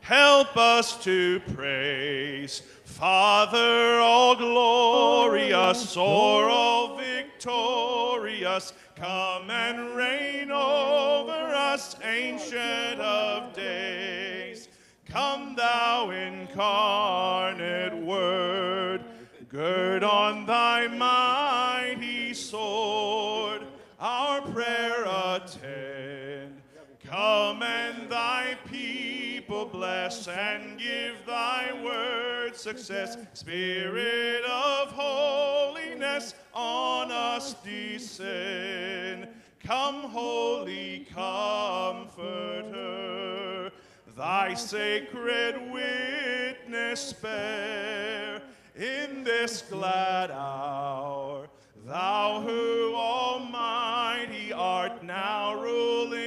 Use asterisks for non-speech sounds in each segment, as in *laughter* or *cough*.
Help us to praise. Father, all glorious, o'er all victorious, come and reign over us, ancient of days. Come, thou incarnate word, gird on thy mighty bless and give thy word success. Spirit of holiness on us descend. Come, holy comforter, thy sacred witness bear in this glad hour. Thou who almighty art now heart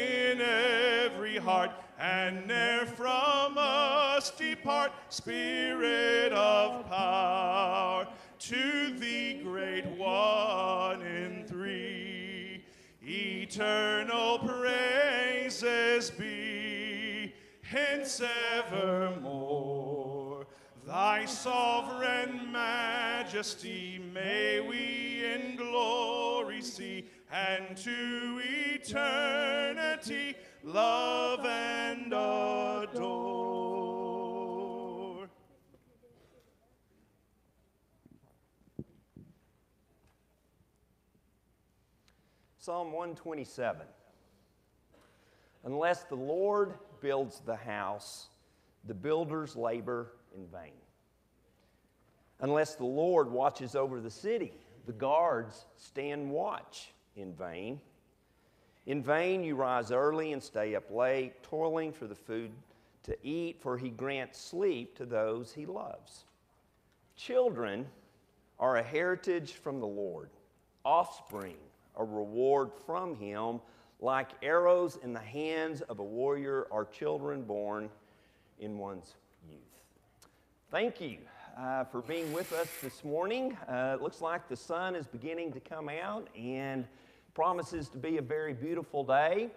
and ne'er from us depart, Spirit of power, to the great one in three. Eternal praises be, hence evermore. Thy sovereign majesty may we in glory see, and to eternity love and adore. Psalm 127. Unless the Lord builds the house, the builders labor in vain. Unless the Lord watches over the city, the guards stand watch in vain. In vain you rise early and stay up late, toiling for the food to eat, for he grants sleep to those he loves. Children are a heritage from the Lord, offspring, a reward from him. Like arrows in the hands of a warrior are children born in one's youth. Thank you uh, for being with us this morning. Uh, it looks like the sun is beginning to come out and promises to be a very beautiful day.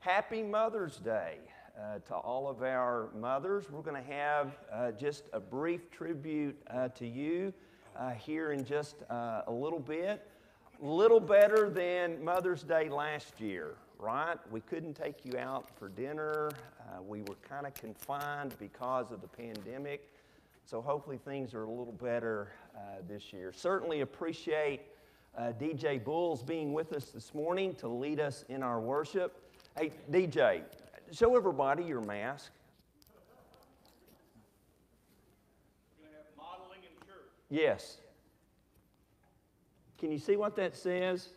Happy Mother's Day uh, to all of our mothers. We're going to have uh, just a brief tribute uh, to you uh, here in just uh, a little bit. A little better than Mother's Day last year, right? We couldn't take you out for dinner. Uh, we were kind of confined because of the pandemic. So hopefully things are a little better this year. Certainly appreciate uh, DJ Bulls being with us this morning to lead us in our worship. Hey, DJ, show everybody your mask. Yes. Can you see what that says?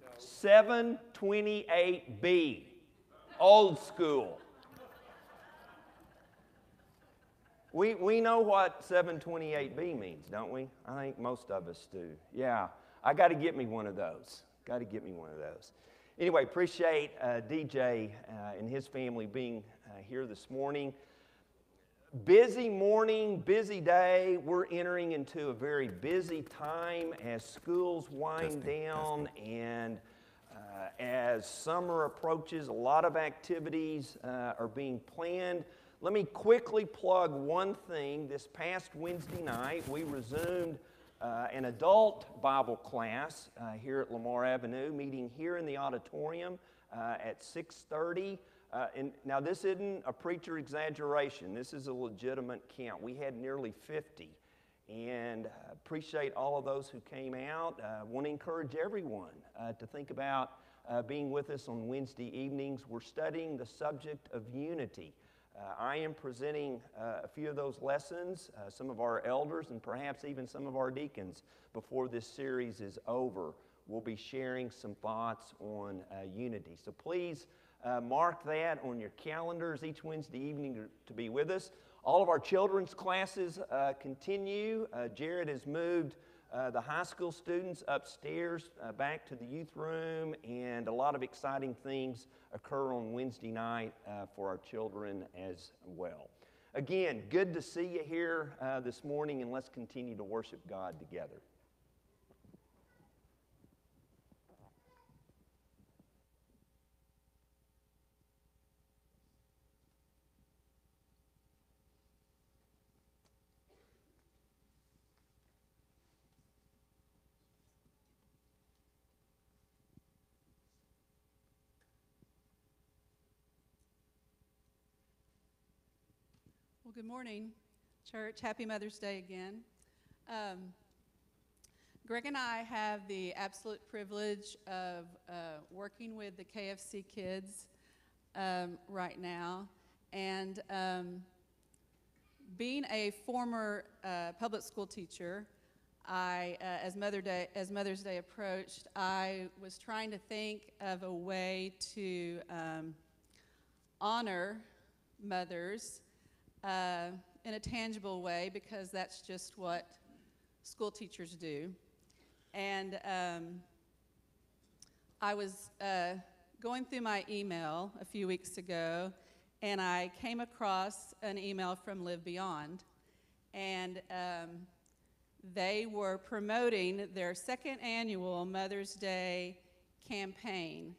No. 728B, old school. We, we know what 728B means, don't we? I think most of us do. Yeah. I got to get me one of those. Got to get me one of those. Anyway, appreciate uh, DJ uh, and his family being uh, here this morning. Busy morning, busy day. We're entering into a very busy time as schools wind testing, down testing. and uh, as summer approaches. A lot of activities uh, are being planned. Let me quickly plug one thing. This past Wednesday night, we resumed uh, an adult Bible class uh, here at Lamar Avenue, meeting here in the auditorium uh, at 6:30. Uh, and now this isn't a preacher exaggeration. This is a legitimate count. We had nearly 50, and uh, appreciate all of those who came out. Uh, Want to encourage everyone to think about being with us on Wednesday evenings. We're studying the subject of unity. Uh, I am presenting uh, a few of those lessons, uh, some of our elders, and perhaps even some of our deacons before this series is over. We'll be sharing some thoughts on uh, unity. So please uh, mark that on your calendars each Wednesday evening to, to be with us. All of our children's classes uh, continue. Jared has moved uh, the high school students upstairs uh, back to the youth room, and a lot of exciting things occur on Wednesday night uh, for our children as well. Again, good to see you here uh, this morning, and let's continue to worship God together. Good morning, church. Happy Mother's Day again. Um, Greg and I have the absolute privilege of uh, working with the KFC kids um, right now. And um, being a former uh, public school teacher, I, uh, as, Mother Day, as Mother's Day approached, I was trying to think of a way to um, honor mothers uh, in a tangible way because that's just what school teachers do. And um, I was uh, going through my email a few weeks ago and I came across an email from Live Beyond. And um, they were promoting their second annual Mother's Day campaign,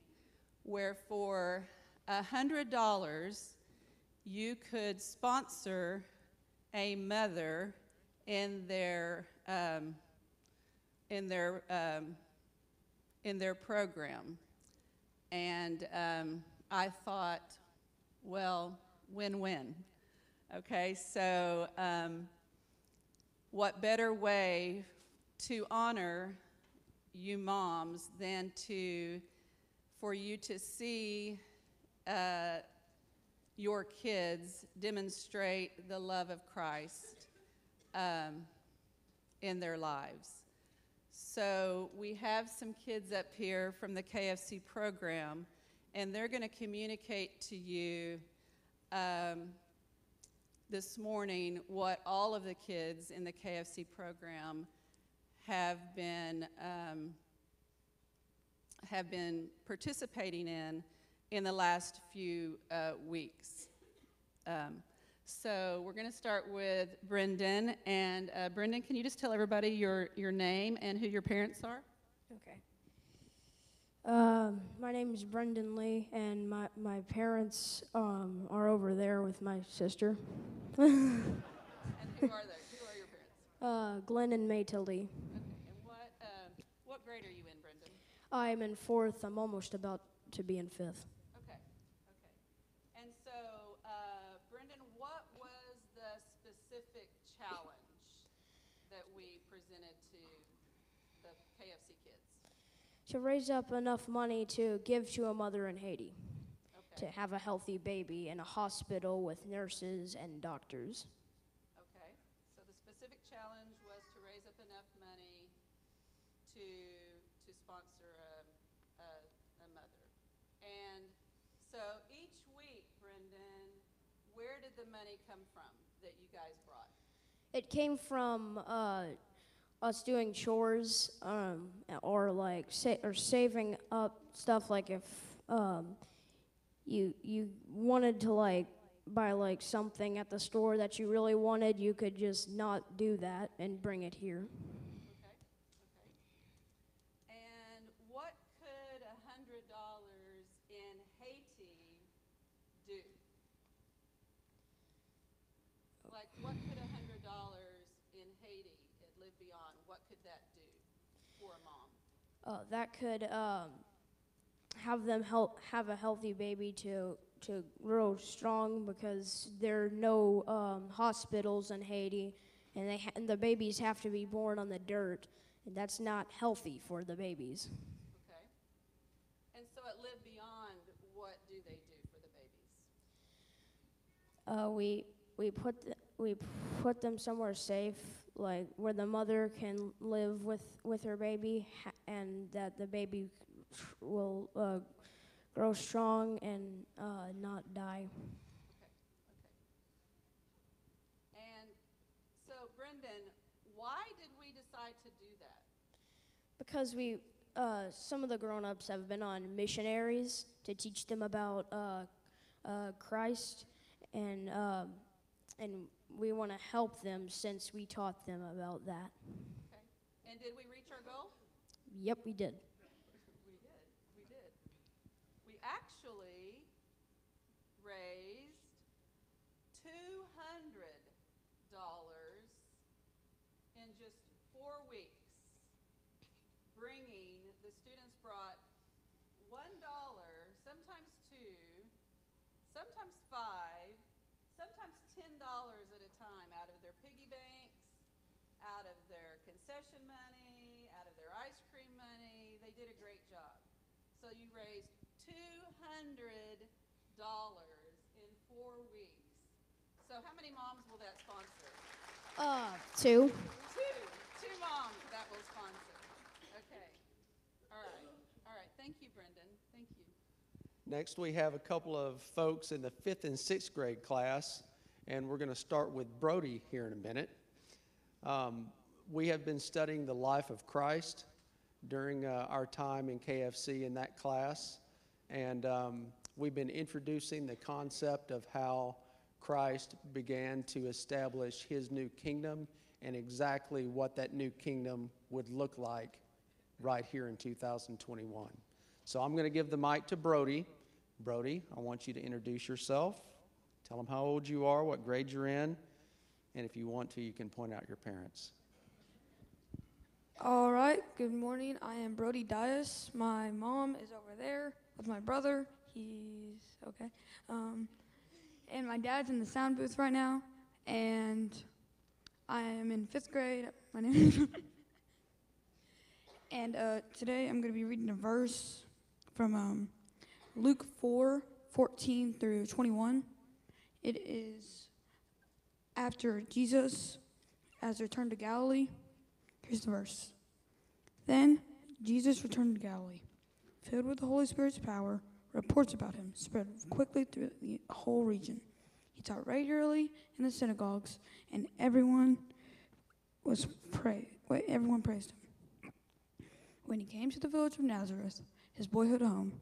where for $100 you could sponsor a mother in their, um, in their, um, in their program. And um, I thought, well, win win. Okay, so um, what better way to honor you moms than to for you to see uh, your kids demonstrate the love of Christ um, in their lives. So we have some kids up here from the KFC program, and they're going to communicate to you um, this morning what all of the kids in the KFC program have been um, have been participating in in the last few uh, weeks. Um, so we're going to start with Brendan. And uh, Brendan, can you just tell everybody your, your name and who your parents are? Okay. Um, my name is Brendan Lee, and my, my parents um, are over there with my sister, *laughs* And who are they? Who are your parents? uh, Glenn and May Tildy. Okay. And what, um, what grade are you in, Brendan? I'm in fourth. I'm almost about to be in fifth. Okay, okay. And so, uh, Brendan, what was the specific challenge that we presented to the KFC kids? To raise up enough money to give to a mother in Haiti to have a healthy baby in a hospital with nurses and doctors. okay. So the specific challenge was to raise up enough money to, to sponsor a, a, a mother. And so each week, Brendan, where did the money come from that you guys brought? It came from uh, us doing chores um, or like sa- or saving up stuff like if um, you you wanted to like buy like something at the store that you really wanted, you could just not do that and bring it here. Okay, okay. And what could a hundred dollars in Haiti do? Like, what could a hundred dollars in Haiti at Live Beyond, what could that do for a mom? Uh, that could um, have them help have a healthy baby to to grow strong because there are no um, hospitals in Haiti, and they ha- and the babies have to be born on the dirt, and that's not healthy for the babies. Okay? And so at Live Beyond, what do they do for the babies? Uh, we we put th- we put them somewhere safe, like where the mother can live with with her baby, ha- and that the baby will uh, grow strong and uh, not die. And so Brendan, why did we decide to do that? Because we, uh, some of the grown-ups have been on missionaries to teach them about uh, uh, Christ, and um, and we want to help them since we taught them about that. Okay? And did we reach our goal? Yep, we did. We did, we did. We actually raised two hundred dollars in just four weeks, bringing, the students brought one dollar, sometimes two, sometimes five, sometimes ten dollars a their piggy banks, out of their concession money, out of their ice cream money. They did a great job. So you raised two hundred dollars in four weeks. So how many moms will that sponsor? Uh, two. Two. Two moms that will sponsor. Okay. All right. All right. Thank you, Brendan. Thank you. Next, we have a couple of folks in the fifth and sixth grade class, and we're going to start with Brody here in a minute. Um, we have been studying the life of Christ during uh, our time in KFC in that class, and um, we've been introducing the concept of how Christ began to establish his new kingdom and exactly what that new kingdom would look like right here in 2021. So I'm going to give the mic to Brody. Brody, I want you to introduce yourself. Tell them how old you are, what grade you're in, and if you want to, you can point out your parents. All right, good morning. I am Brody Dias. My mom is over there with my brother. He's okay. Um, and my dad's in the sound booth right now. And I am in fifth grade. My name *laughs* and uh, today I'm going to be reading a verse from um, Luke 4 14 through 21. It is after Jesus has returned to Galilee. Here's the verse. Then Jesus returned to Galilee, filled with the Holy Spirit's power. Reports about him spread quickly through the whole region. He taught regularly in the synagogues, and everyone was pray. Wait, everyone praised him. When he came to the village of Nazareth, his boyhood home,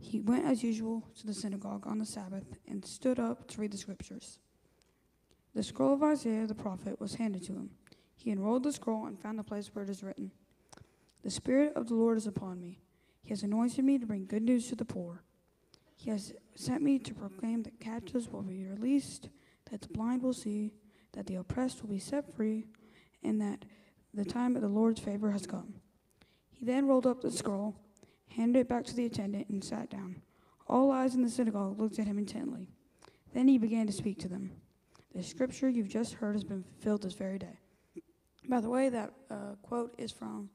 he went as usual to the synagogue on the Sabbath and stood up to read the scriptures. The scroll of Isaiah the prophet was handed to him. He unrolled the scroll and found the place where it is written The Spirit of the Lord is upon me. He has anointed me to bring good news to the poor. He has sent me to proclaim that captives will be released, that the blind will see, that the oppressed will be set free, and that the time of the Lord's favor has come. He then rolled up the scroll, handed it back to the attendant, and sat down. All eyes in the synagogue looked at him intently. Then he began to speak to them. The scripture you've just heard has been fulfilled this very day. By the way, that uh, quote is from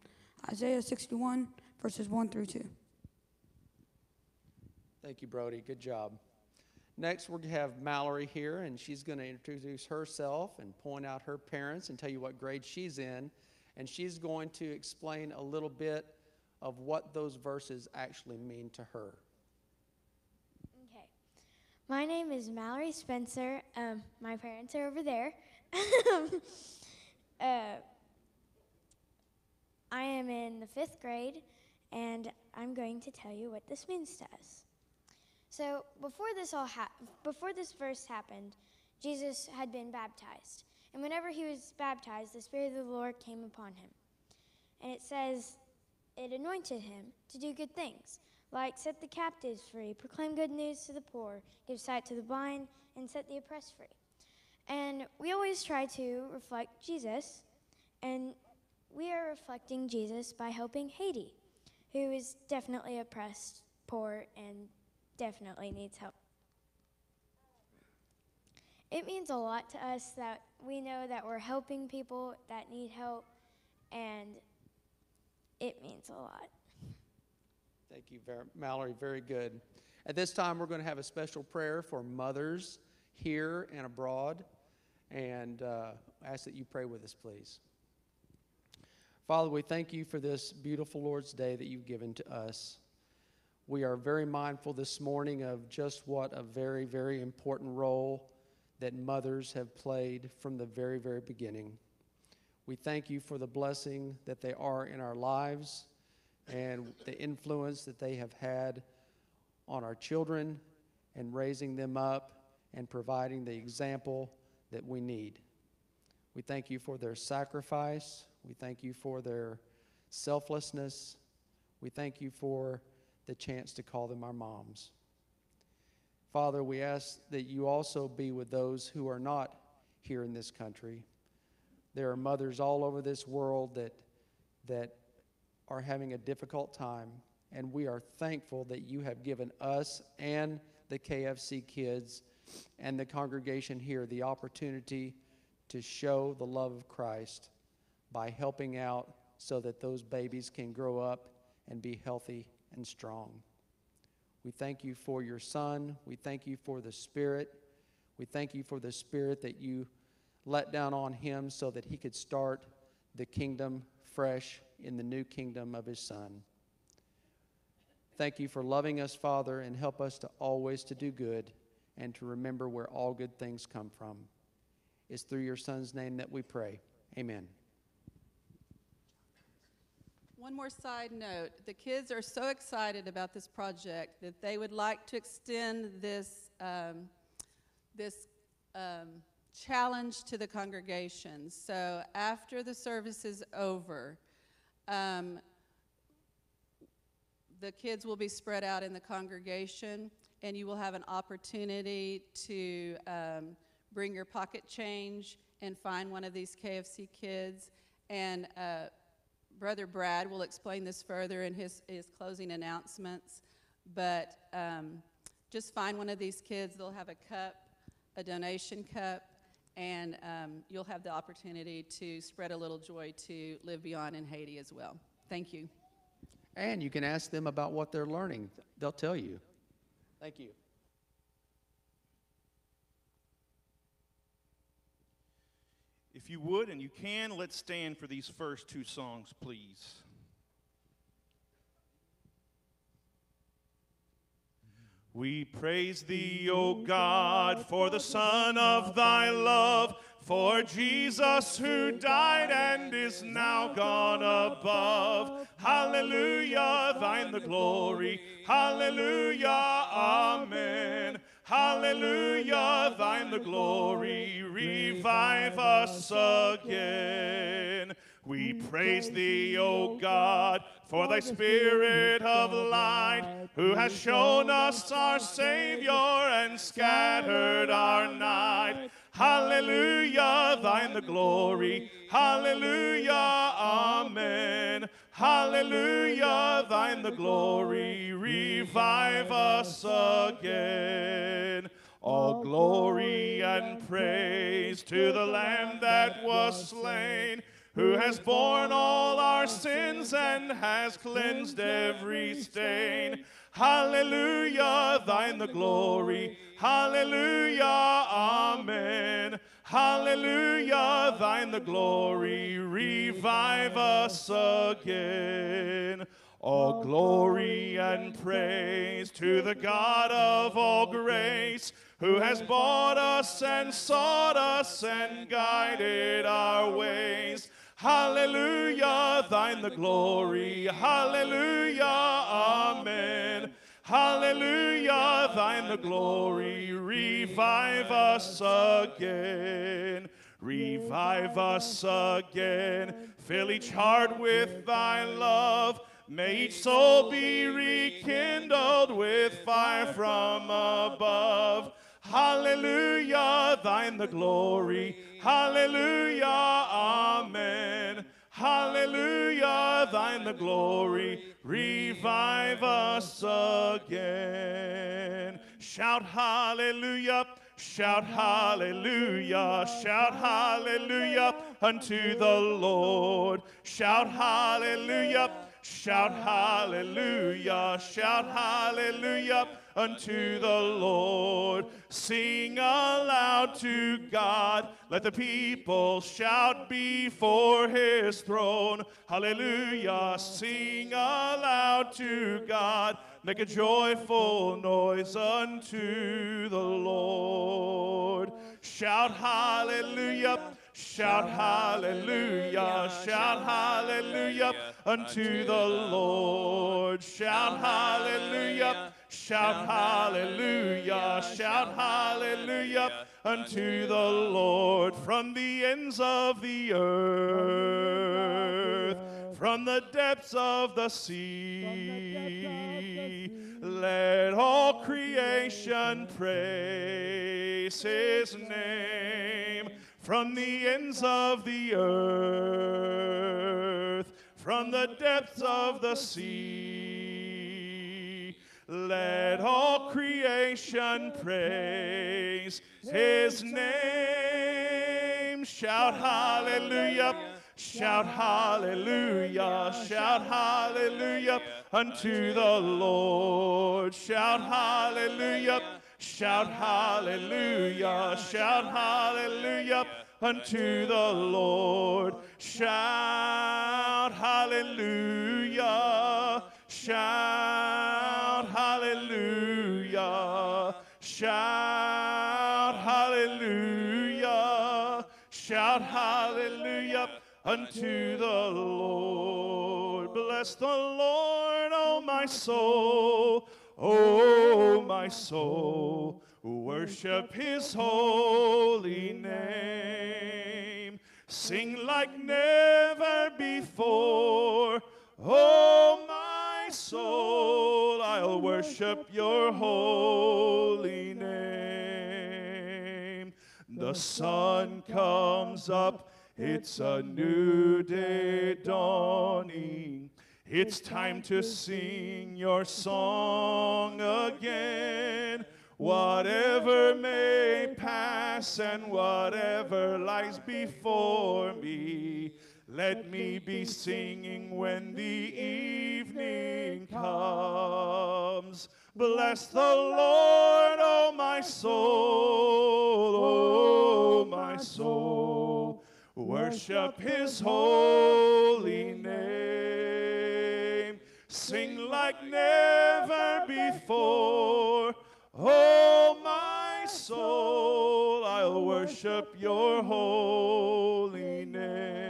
Isaiah 61, verses 1 through 2. Thank you, Brody. Good job. Next, we're going to have Mallory here, and she's going to introduce herself and point out her parents and tell you what grade she's in. And she's going to explain a little bit of what those verses actually mean to her. Okay. My name is Mallory Spencer. Um, my parents are over there. *laughs* uh, I am in the fifth grade, and I'm going to tell you what this means to us. So before this all ha- before this verse happened, Jesus had been baptized, and whenever he was baptized, the Spirit of the Lord came upon him, and it says it anointed him to do good things, like set the captives free, proclaim good news to the poor, give sight to the blind, and set the oppressed free. And we always try to reflect Jesus, and we are reflecting Jesus by helping Haiti, who is definitely oppressed, poor, and definitely needs help. It means a lot to us that we know that we're helping people that need help, and it means a lot. Thank you, Mallory. Very good. At this time, we're going to have a special prayer for mothers here and abroad, and uh, ask that you pray with us, please. Father, we thank you for this beautiful Lord's Day that you've given to us. We are very mindful this morning of just what a very, very important role that mothers have played from the very, very beginning. We thank you for the blessing that they are in our lives and the influence that they have had on our children and raising them up and providing the example that we need. We thank you for their sacrifice. We thank you for their selflessness. We thank you for the chance to call them our moms. Father, we ask that you also be with those who are not here in this country. There are mothers all over this world that, that are having a difficult time, and we are thankful that you have given us and the KFC kids and the congregation here the opportunity to show the love of Christ by helping out so that those babies can grow up and be healthy and strong. We thank you for your Son. We thank you for the Spirit. We thank you for the Spirit that you let down on him so that he could start the kingdom fresh in the new kingdom of his Son. Thank you for loving us, Father, and help us to always to do good and to remember where all good things come from. It's through your Son's name that we pray. Amen. One more side note. The kids are so excited about this project that they would like to extend this, um, this um, challenge to the congregation. So after the service is over, um, the kids will be spread out in the congregation, and you will have an opportunity to um, bring your pocket change and find one of these KFC kids. And uh, Brother Brad will explain this further in his, his closing announcements. But um, just find one of these kids. They'll have a cup, a donation cup, and um, you'll have the opportunity to spread a little joy to Live Beyond in Haiti as well. Thank you. And you can ask them about what they're learning, they'll tell you. Thank you. If you would and you can, let's stand for these first two songs, please. We praise thee, O God, for the Son of thy love, for Jesus who died and is now gone above. Hallelujah, thine the glory. Hallelujah, amen. Hallelujah, thine the glory. Revive us again. We praise thee, O God, for thy spirit of light, who has shown us our Savior and scattered our night. Hallelujah, thine the glory. Hallelujah, amen. Hallelujah, thine the glory. Revive us again. All glory and praise to the Lamb that was slain who has borne all our sins and has cleansed every stain. Hallelujah, thine the glory. Hallelujah, amen. Hallelujah, thine the glory. Revive us again. All glory and praise to the God of all grace, who has bought us and sought us and guided our ways. Hallelujah, thine the glory. Hallelujah, amen. Hallelujah, thine the glory. Revive us again. Revive us again. Fill each heart with thy love. May each soul be rekindled with fire from above. Hallelujah, thine the glory. Hallelujah, amen. Hallelujah, thine the glory. Revive us again. Shout hallelujah. Shout hallelujah, shout hallelujah unto the Lord. Shout hallelujah, shout hallelujah, shout hallelujah unto the Lord. Sing aloud to God. Let the people shout before his throne. Hallelujah. Sing aloud to God. Make a joyful noise unto the Lord. Shout hallelujah. Shout hallelujah, shout hallelujah unto the Lord. Shout hallelujah, shout hallelujah, shout hallelujah unto the Lord from the ends of the earth, from the depths of the sea. Let all creation praise his name from the ends of the earth, from the depths of the sea. Let all creation praise his name. Shout hallelujah. Shout hallelujah. Shout hallelujah unto the Lord. Shout hallelujah. Shout hallelujah. Shout hallelujah unto the Lord. Shout hallelujah. Shout Shout hallelujah. Shout hallelujah unto the Lord. Bless the Lord, oh my soul. Oh, my soul, worship his holy name. Sing like never before. Oh, my soul, I'll worship your holy name. The sun comes up, it's a new day dawning. It's time to sing your song again. Whatever may pass and whatever lies before me, let me be singing when the evening comes. Bless the Lord, oh my soul, oh my soul. Worship his holy name. Sing like never before. Oh, my soul, I'll worship your holy name.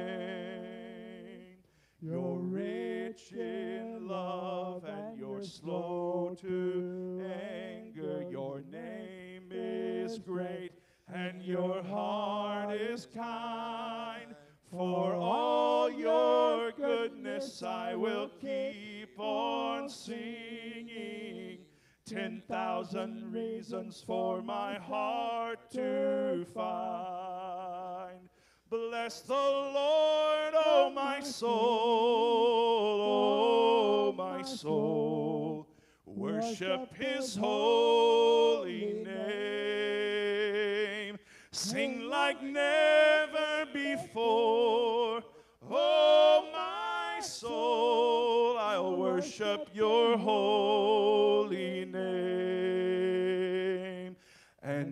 You're rich in love and you're slow to anger. Your name is great and your heart is kind. For all your goodness, I will keep on singing. Ten thousand reasons for my heart to find. Bless the Lord, oh my soul, oh my soul. Worship his holy name. Sing like never before. Oh, my soul, I'll worship your holy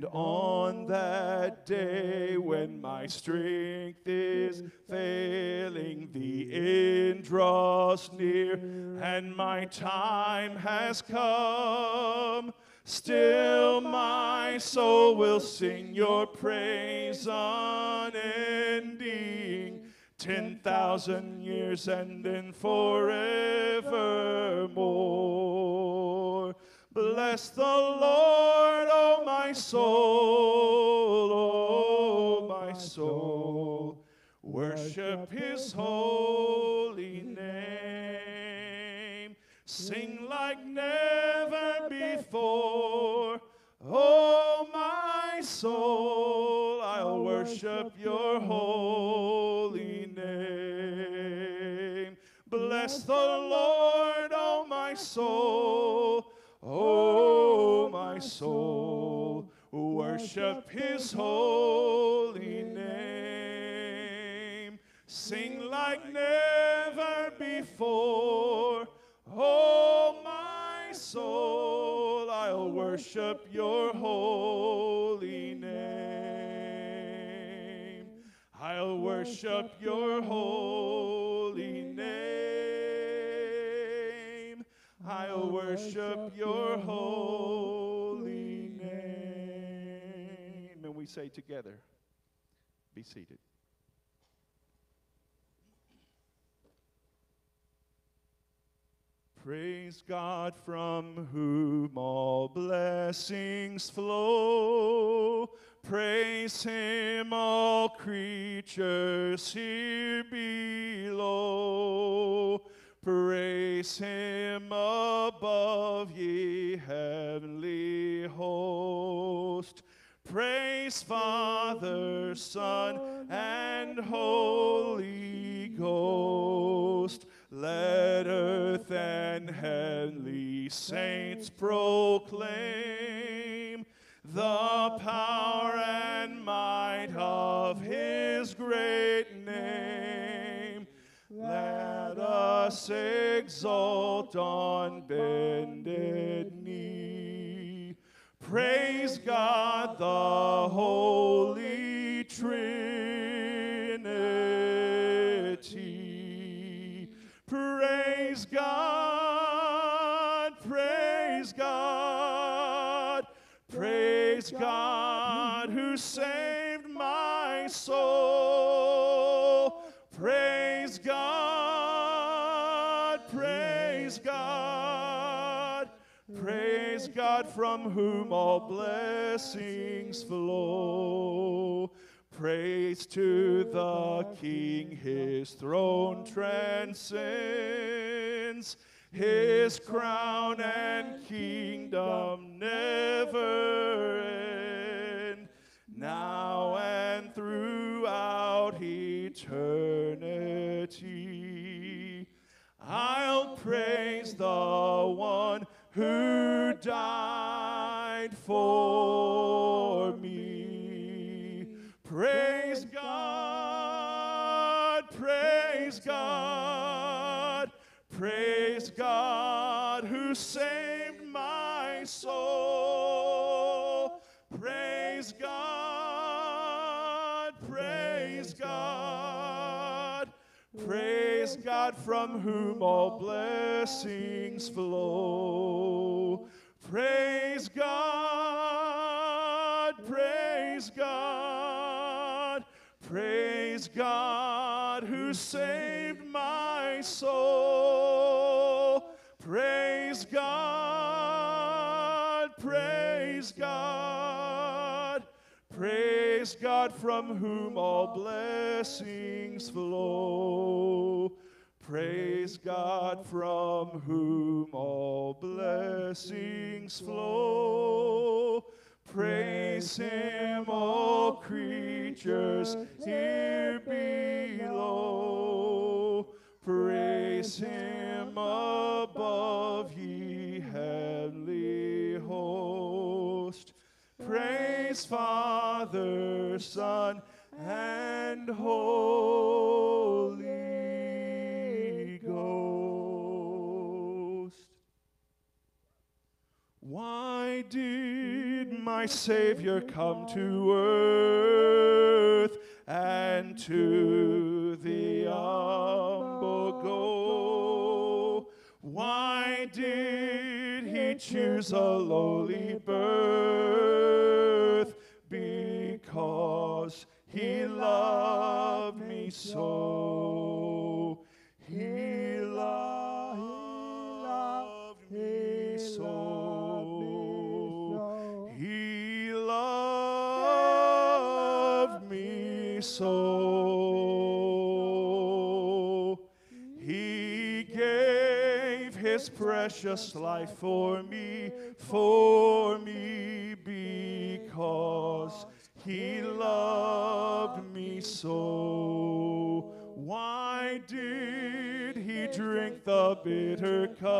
And on that day when my strength is failing, the end draws near, and my time has come. Still, my soul will sing your praise unending. Ten thousand years and then forevermore. Bless the Lord, oh my soul, oh my soul. Worship his holy name. Sing like never before. Oh, my soul, I'll worship your holy name. Bless the Lord, oh, my soul. Oh, my soul, worship his holy name. Sing like never before. Oh, my soul, I'll worship your holy name. I'll worship your holy I'll worship your holy name. And we say together, be seated. Praise God from whom all blessings flow. Praise Him, all creatures here below. Praise Him above, ye heavenly host. Praise Father, Son, and Holy Ghost. Let earth and heavenly saints proclaim the power and might of his let us exalt on bended knee. Praise God the Holy Trinity. Praise God, praise God, praise God who saved. From whom all blessings flow. Praise to the King, his throne transcends. His crown and kingdom never end, now and throughout eternity. I'll praise the one who died for me. Praise God, praise God, praise God who saved my soul. Praise God, praise God, praise God from whom all blessings flow. Praise God, praise God who saved my soul. Praise God, praise God, praise God from whom all blessings flow. Praise God from whom all blessings flow. Praise Him, all creatures here below. Praise Him above, ye heavenly host. Praise Father, Son, and Holy Ghost. Why did my Savior come to earth and to the humble go? Why did he choose a lowly birth? Because he loved me so. His precious life for me, for me, because he loved me so. Why did he drink the bitter cup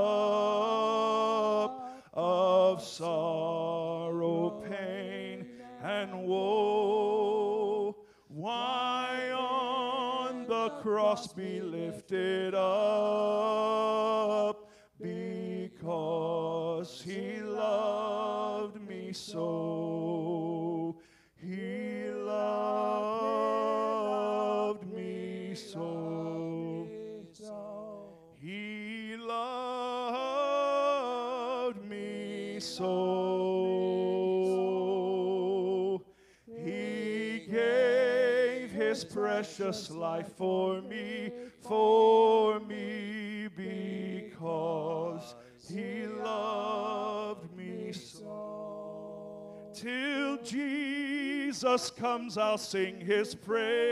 of sorrow, pain, and woe? Why on the cross be lifted up? Because he loved me so. He loved me so. He loved me so. He gave his precious life for me, for me, because he loved Till Jesus comes, I'll sing his praise,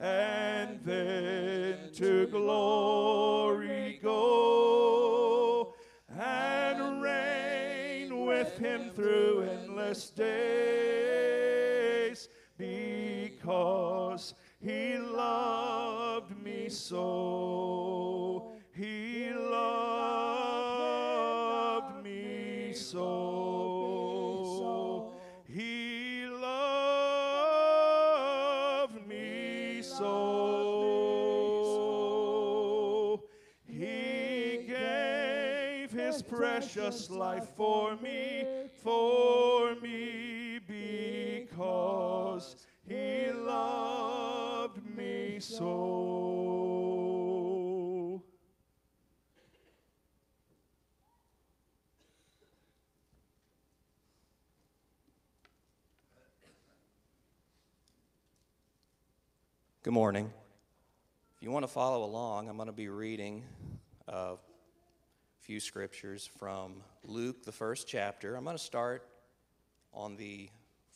and then to glory go, and reign with him through endless days, because he loved me so. He loved me so. Precious life for me, for me, because he loved me so. Good morning. If you want to follow along, I'm going to be reading a few scriptures from Luke, the first chapter. I'm going to start on the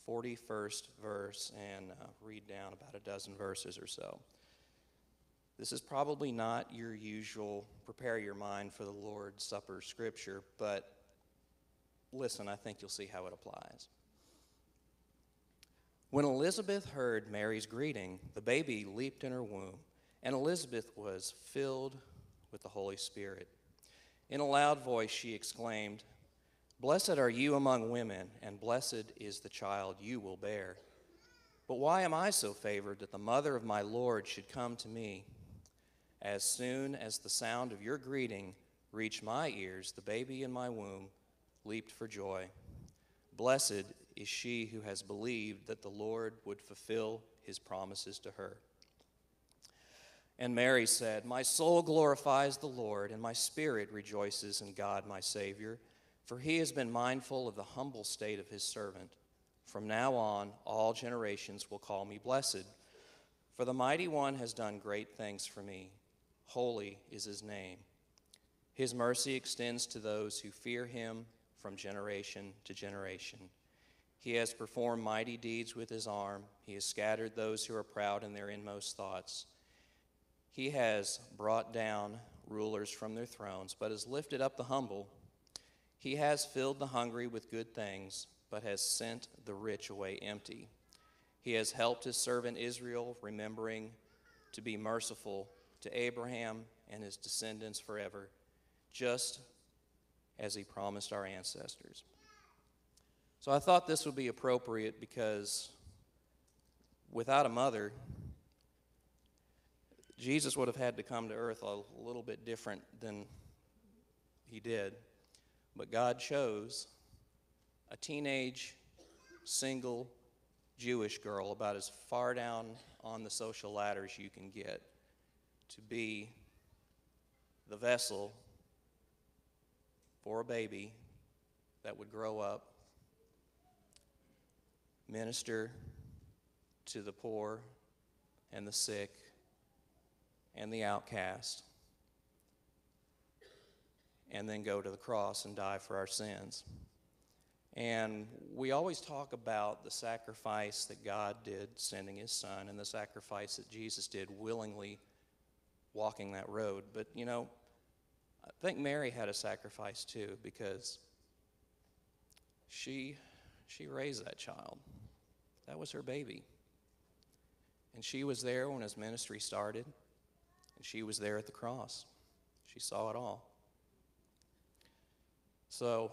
41st verse and uh, read down about a dozen verses or so. This is probably not your usual prepare your mind for the Lord's Supper scripture, but listen, I think you'll see how it applies. When Elizabeth heard Mary's greeting, the baby leaped in her womb, and Elizabeth was filled with the Holy Spirit. In a loud voice, she exclaimed, Blessed are you among women, and blessed is the child you will bear. But why am I so favored that the mother of my Lord should come to me? As soon as the sound of your greeting reached my ears, the baby in my womb leaped for joy. Blessed is she who has believed that the Lord would fulfill his promises to her. And Mary said, My soul glorifies the Lord, and my spirit rejoices in God my Savior, for he has been mindful of the humble state of his servant. From now on, all generations will call me blessed, for the mighty one has done great things for me. Holy is his name. His mercy extends to those who fear him from generation to generation. He has performed mighty deeds with his arm. He has scattered those who are proud in their inmost thoughts. He has brought down rulers from their thrones, but has lifted up the humble. He has filled the hungry with good things, but has sent the rich away empty. He has helped his servant Israel, remembering to be merciful to Abraham and his descendants forever, just as he promised our ancestors. So I thought this would be appropriate because without a mother, Jesus would have had to come to earth a little bit different than he did. But God chose a teenage, single Jewish girl, about as far down on the social ladder as you can get, to be the vessel for a baby that would grow up minister to the poor and the sick and the outcast, and then go to the cross and die for our sins. And we always talk about the sacrifice that God did sending his son and the sacrifice that Jesus did willingly walking that road. But you know, I think Mary had a sacrifice too because she she raised that child. That was her baby. And she was there when his ministry started, she was there at the cross. She saw it all. So,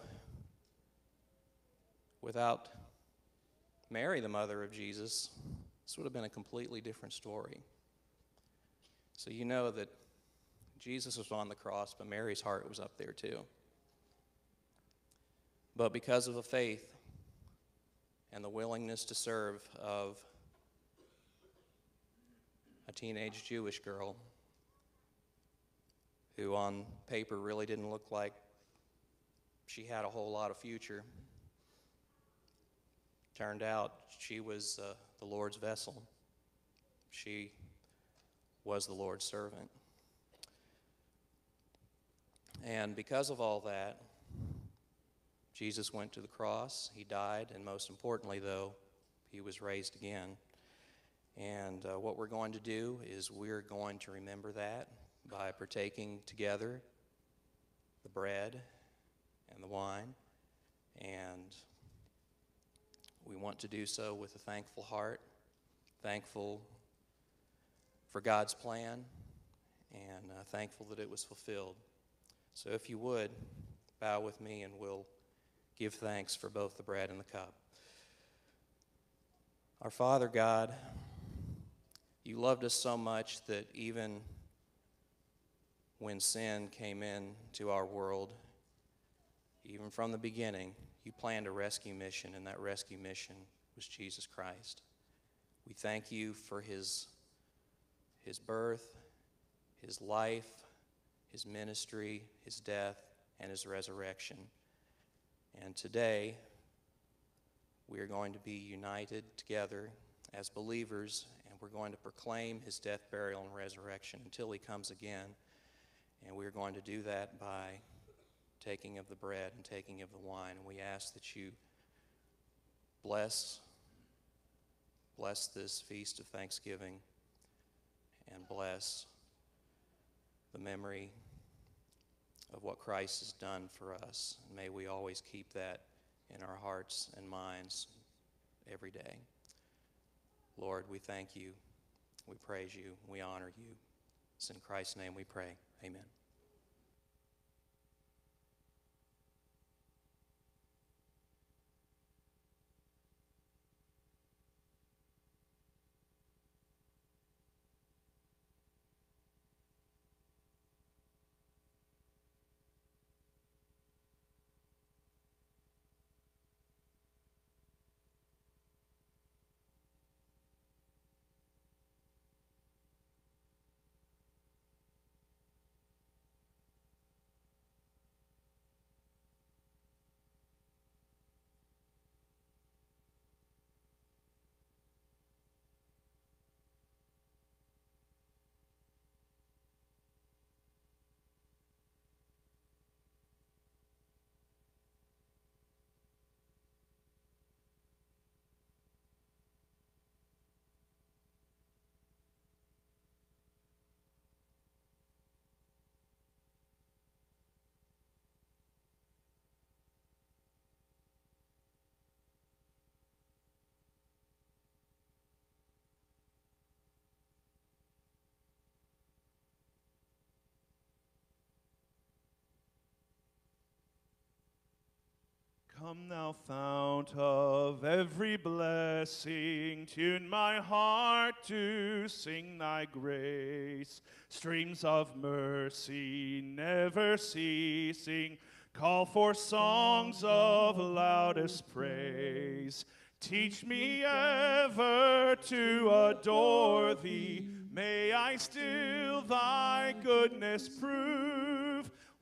without Mary, the mother of Jesus, this would have been a completely different story. So, you know that Jesus was on the cross, but Mary's heart was up there too. But because of the faith and the willingness to serve of a teenage Jewish girl who, on paper, really didn't look like she had a whole lot of future. Turned out she was uh, the Lord's vessel. She was the Lord's servant. And because of all that, Jesus went to the cross, he died, and most importantly, though, he was raised again. And uh, what we're going to do is we're going to remember that by partaking together the bread and the wine. And we want to do so with a thankful heart, thankful for God's plan, and uh, thankful that it was fulfilled. So if you would, bow with me and we'll give thanks for both the bread and the cup. Our Father God, you loved us so much that even when sin came into our world, Even from the beginning, you planned a rescue mission, and that rescue mission was Jesus Christ. We thank you for his, his birth, his life, his ministry, his death, and his resurrection. And today, we are going to be united together as believers, and we're going to proclaim his death, burial, and resurrection until he comes again. And we're going to do that by taking of the bread and taking of the wine. And we ask that you bless bless this feast of thanksgiving and bless the memory of what Christ has done for us. And may we always keep that in our hearts and minds every day. Lord, we thank you. We praise you. We honor you. It's in Christ's name we pray. Amen. Come, thou fount of every blessing, tune my heart to sing thy grace. Streams of mercy never ceasing, call for songs of loudest praise. Teach me ever to adore thee. May I still thy goodness prove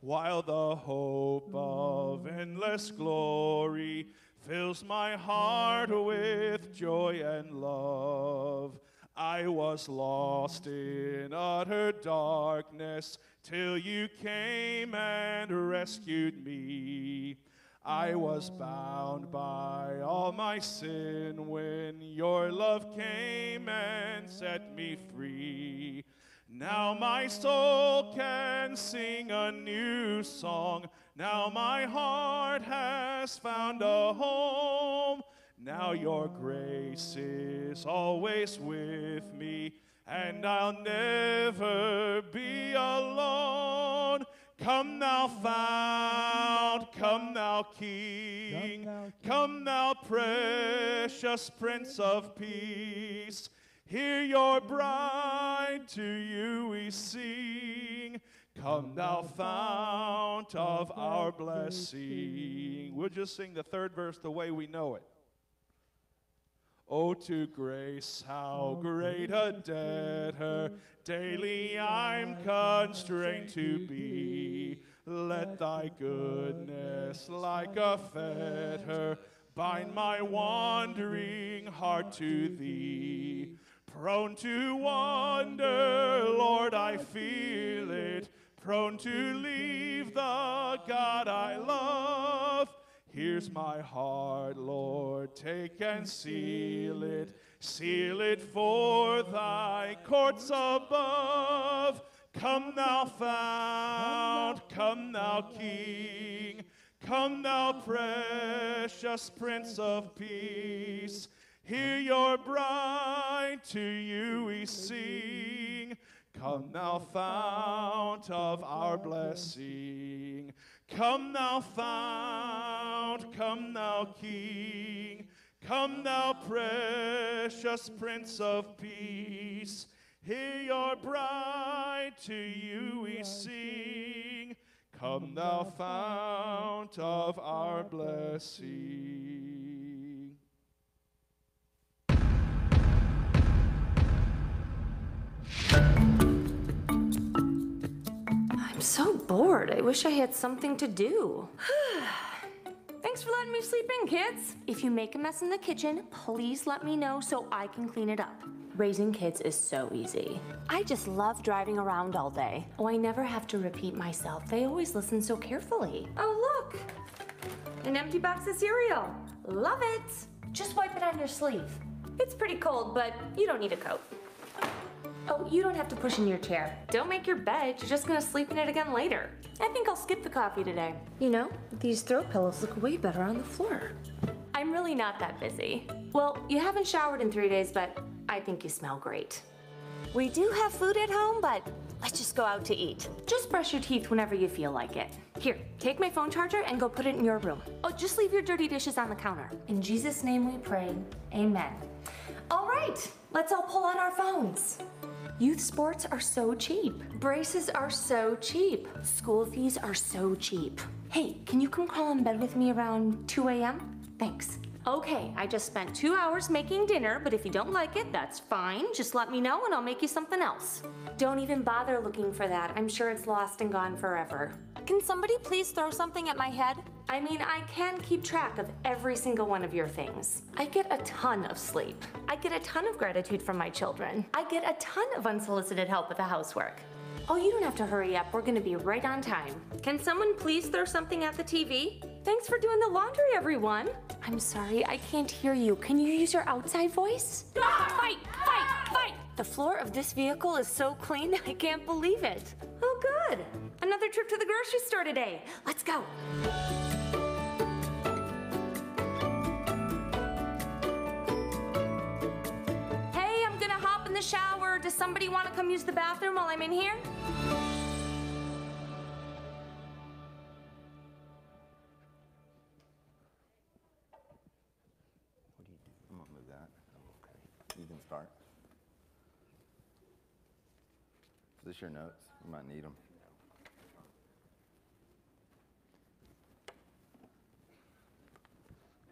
while the hope of endless glory fills my heart with joy and love. I was lost in utter darkness till you came and rescued me. I was bound by all my sin when your love came and set me free. Now my soul can sing a new song. Now my heart has found a home. Now your grace is always with me, and I'll never be alone. Come thou fount, come thou King, come thou precious Prince of Peace. Hear your bride, to you we sing. Come, thou fount of our blessing. We'll just sing the third verse the way we know it. Oh, to grace, how great a debtor daily I'm constrained to be. Let thy goodness, like a fetter, bind my wandering heart to thee. Prone to wander, Lord, I feel it. Prone to leave the God I love. Here's my heart, Lord, take and seal it. Seal it for thy courts above. Come, thou fount, come, thou King. Come, thou precious Prince of Peace. Hear your bride, to you we sing. Come, thou fount of our blessing. Come, thou fount, come, thou King. Come, thou precious Prince of Peace. Hear your bride, to you we sing. Come, thou fount of our blessing. I'm so bored. I wish I had something to do. *sighs* Thanks for letting me sleep in, kids. If you make a mess in the kitchen, please let me know so I can clean it up. Raising kids is so easy. I just love driving around all day. Oh, I never have to repeat myself. They always listen so carefully. Oh, look! An empty box of cereal. Love it! Just wipe it on your sleeve. It's pretty cold, but you don't need a coat. Oh, you don't have to push in your chair. Don't make your bed. You're just gonna sleep in it again later. I think I'll skip the coffee today. You know, these throw pillows look way better on the floor. I'm really not that busy. Well, you haven't showered in three days, but I think you smell great. We do have food at home, but let's just go out to eat. Just brush your teeth whenever you feel like it. Here, take my phone charger and go put it in your room. Oh, just leave your dirty dishes on the counter. In Jesus' name we pray. Amen. All right, let's all pull out our phones. Youth sports are so cheap. Braces are so cheap. School fees are so cheap. Hey, can you come crawl in bed with me around 2 a.m.? Thanks. Okay, I just spent two hours making dinner, but if you don't like it, that's fine. Just let me know and I'll make you something else. Don't even bother looking for that. I'm sure it's lost and gone forever. Can somebody please throw something at my head? I mean, I can keep track of every single one of your things. I get a ton of sleep. I get a ton of gratitude from my children. I get a ton of unsolicited help with the housework. Oh, you don't have to hurry up. We're gonna be right on time. Can someone please throw something at the TV? Thanks for doing the laundry, everyone. I'm sorry, I can't hear you. Can you use your outside voice? Ah, fight, fight, fight! The floor of this vehicle is so clean, I can't believe it. Oh, good. Another trip to the grocery store today. Let's go. Shower. Does somebody want to come use the bathroom while I'm in here? What do you do? I'm gonna move that. I'm okay. You can start. Is this your notes? You might need them.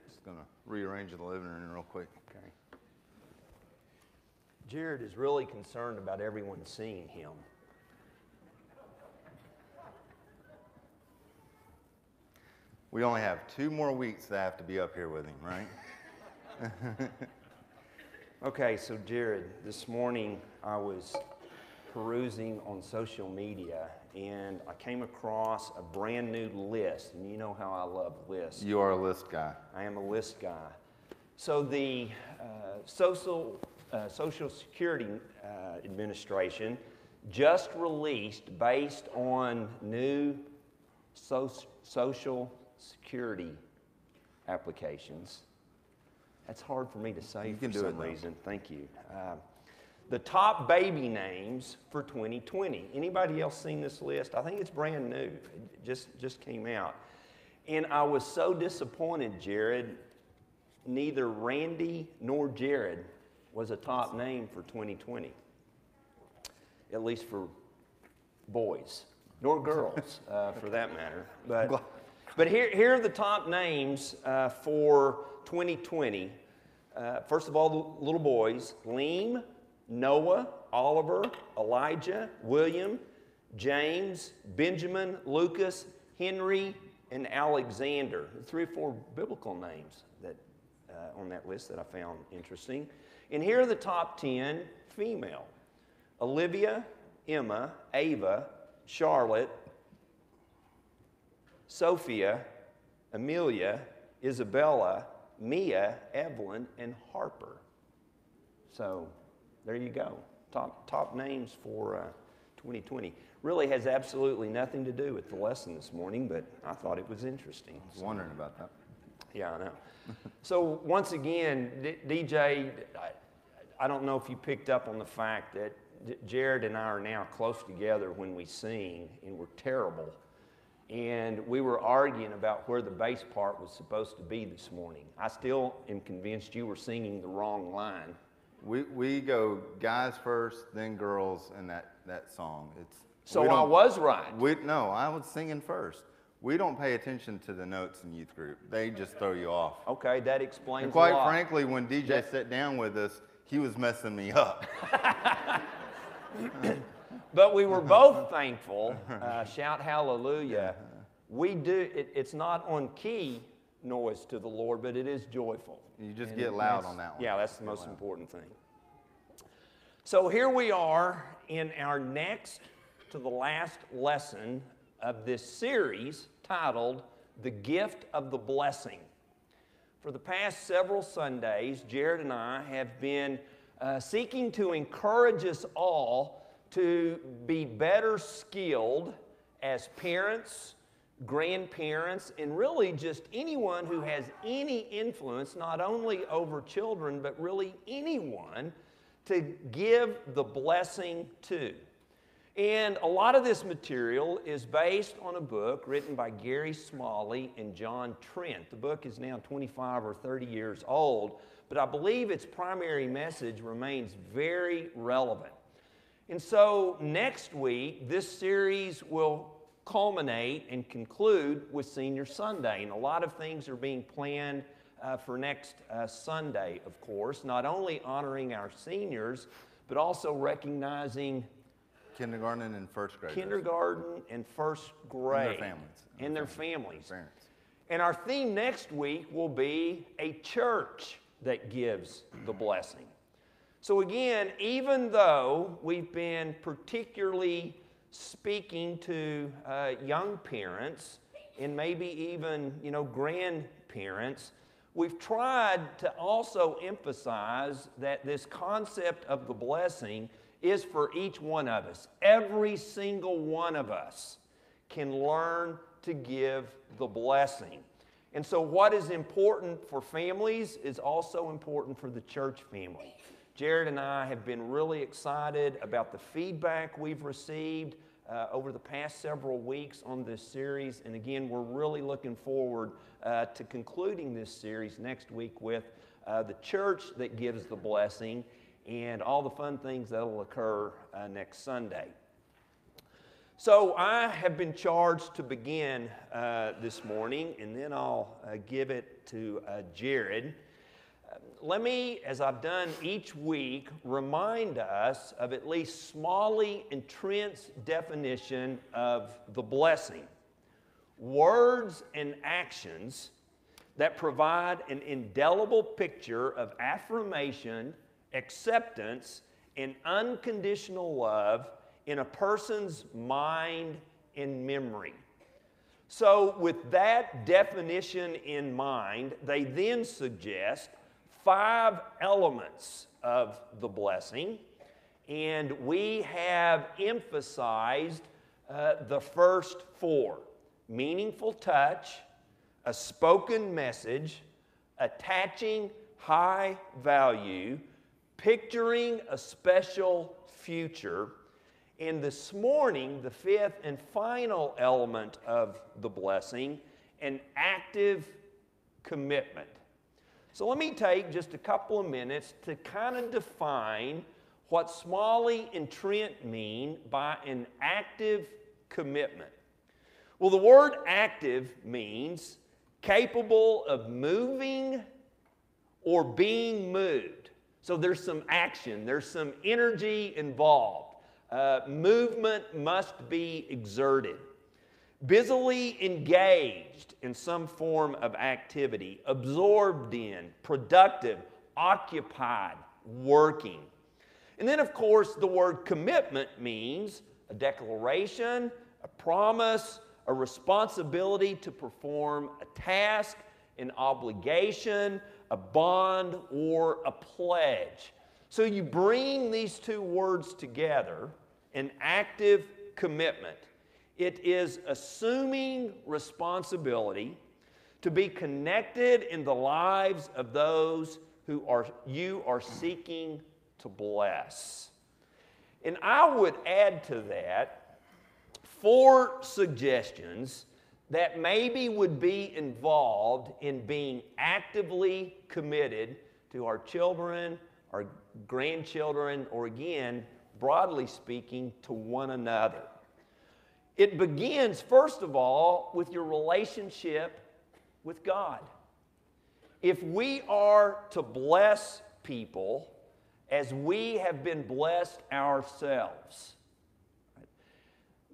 Just gonna rearrange the living room real quick. Jared is really concerned about everyone seeing him. We only have two more weeks that I have to be up here with him, right? *laughs* Okay, so Jared, this morning I was perusing on social media and I came across a brand new list. And you know how I love lists. You are a list guy. I am a list guy. So the uh, social, uh, Social Security uh, Administration just released, based on new so- social security applications. That's hard for me to say You for do some it, though. reason. Thank you. Uh, the top baby names for 2020. Anybody else seen this list? I think it's brand new. It just just came out. And I was so disappointed, Jared. Neither Randy nor Jared was a top name for 2020. At least for boys, nor girls, uh, for that matter. But, but here, here are the top names uh, for 2020. Uh, first of all, the little boys Liam, Noah, Oliver, Elijah, William, James, Benjamin, Lucas, Henry, and Alexander. Three or four biblical names that, uh, on that list that I found interesting. And here are the top 10 female Olivia, Emma, Ava, Charlotte, Sophia, Amelia, Isabella, Mia, Evelyn, and Harper. So there you go. Top, top names for uh, 2020. Really has absolutely nothing to do with the lesson this morning, but I thought it was interesting. I was wondering about that. Yeah, I know. *laughs* so once again, D- DJ, I, I don't know if you picked up on the fact that Jared and I are now close together when we sing, and we're terrible. And we were arguing about where the bass part was supposed to be this morning. I still am convinced you were singing the wrong line. We, we go guys first, then girls and that, that song. It's So I was right. We, no, I was singing first. We don't pay attention to the notes in youth group. They just throw you off. Okay, that explains And quite a lot. frankly, when DJ sat down with us, he was messing me up. *laughs* But we were both thankful. Uh, shout hallelujah. We do, it, it's not on key noise to the Lord, but it is joyful. You just get loud on that one. Yeah, that's the most important thing. So here we are in our next to the last lesson of this series titled The Gift of the Blessing. For the past several Sundays, Jared and I have been uh, seeking to encourage us all to be better skilled as parents, grandparents, and really just anyone who has any influence, not only over children, but really anyone to give the blessing to. And a lot of this material is based on a book written by Gary Smalley and John Trent. The book is now 25 or 30 years old, but I believe its primary message remains very relevant. And so next week, this series will culminate and conclude with Senior Sunday. And a lot of things are being planned uh, for next uh, Sunday, of course, not only honoring our seniors, but also recognizing Kindergarten and first grade. kindergarten and first grade. Their families. And their families. Parents. And our theme next week will be a church that gives the blessing. So, again, even though we've been particularly speaking to uh, young parents and maybe even, you know, grandparents, we've tried to also emphasize that this concept of the blessing is for each one of us. Every single one of us can learn to give the blessing. And so, what is important for families is also important for the church family. Jared and I have been really excited about the feedback we've received uh, over the past several weeks on this series. And again, we're really looking forward uh, to concluding this series next week with uh, the church that gives the blessing and all the fun things that will occur uh, next Sunday. So I have been charged to begin uh, this morning, and then I'll uh, give it to uh, Jared. Let me, as I've done each week, remind us of at least Smalley and Trent's definition of the blessing words and actions that provide an indelible picture of affirmation, acceptance, and unconditional love in a person's mind and memory. So, with that definition in mind, they then suggest five elements of the blessing, and we have emphasized uh, the first four meaningful touch, a spoken message, attaching high value, picturing a special future. And this morning, the fifth and final element of the blessing, an active commitment. So let me take just a couple of minutes to kind of define what Smalley and Trent mean by an active commitment. Well, the word active means capable of moving or being moved. So there's some action, there's some energy involved. Uh, movement must be exerted. Busily engaged in some form of activity, absorbed in, productive, occupied, working. And then, of course, the word commitment means a declaration, a promise, a responsibility to perform a task, an obligation, a bond, or a pledge. So you bring these two words together an active commitment. It is assuming responsibility to be connected in the lives of those who are, you are seeking to bless. And I would add to that four suggestions that maybe would be involved in being actively committed to our children, our grandchildren, or again, broadly speaking, to one another. It begins, first of all, with your relationship with God. If we are to bless people as we have been blessed ourselves,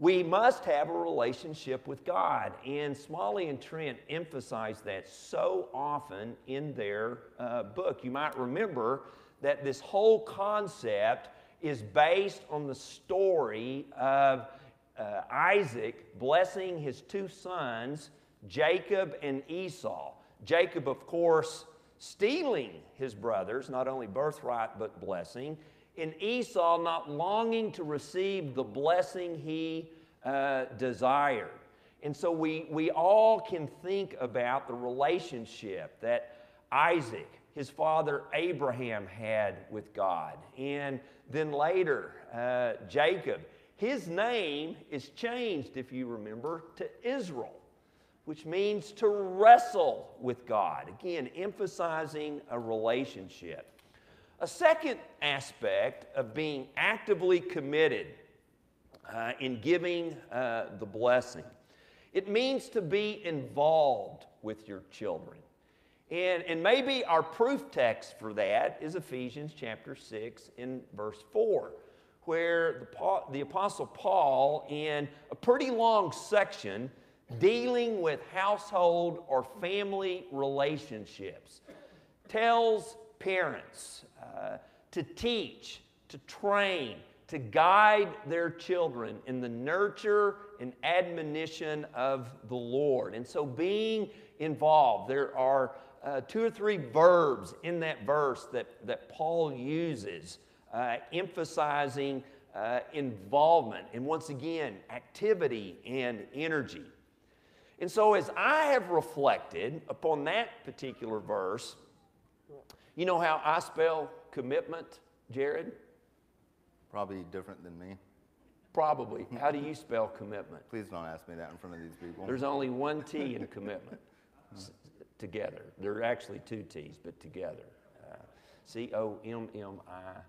we must have a relationship with God. And Smalley and Trent emphasize that so often in their uh, book. You might remember that this whole concept is based on the story of uh, Isaac blessing his two sons, Jacob and Esau. Jacob, of course, stealing his brothers, not only birthright but blessing, and Esau not longing to receive the blessing he uh, desired. And so we, we all can think about the relationship that Isaac, his father Abraham, had with God. And then later, uh, Jacob. His name is changed, if you remember, to Israel, which means to wrestle with God. Again, emphasizing a relationship. A second aspect of being actively committed uh, in giving uh, the blessing, it means to be involved with your children. And, and maybe our proof text for that is Ephesians chapter 6 in verse 4 where the, the Apostle Paul, in a pretty long section, dealing with household or family relationships, tells parents uh, to teach, to train, to guide their children in the nurture and admonition of the Lord. And so, being involved, there are uh, two or three verbs in that verse that, that Paul uses uh, emphasizing uh, involvement and once again, activity and energy. And so, as I have reflected upon that particular verse, you know how I spell commitment, Jared? Probably different than me. Probably. How do you spell commitment? Please don't ask me that in front of these people. There's only one T in commitment together. There are actually two T's, but together. Uh, C O M M I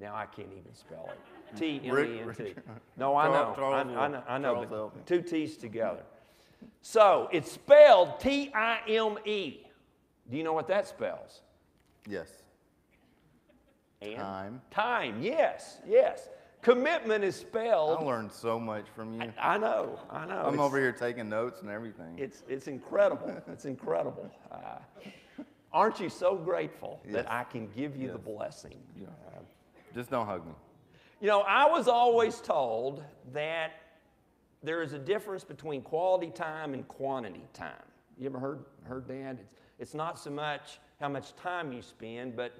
now I can't even spell it. T M E N T. No, I know. I, I know. I know. But two T's together. So it's spelled T I M E. Do you know what that spells? Yes. And time. Time. Yes. Yes. Commitment is spelled. I learned so much from you. I, I know. I know. I'm it's, over here taking notes and everything. It's it's incredible. it's incredible. Uh, aren't you so grateful yes. that I can give you yes. the blessing? Yeah. Uh, just don't hug me. You know, I was always told that there is a difference between quality time and quantity time. You ever heard, heard that? It's, it's not so much how much time you spend, but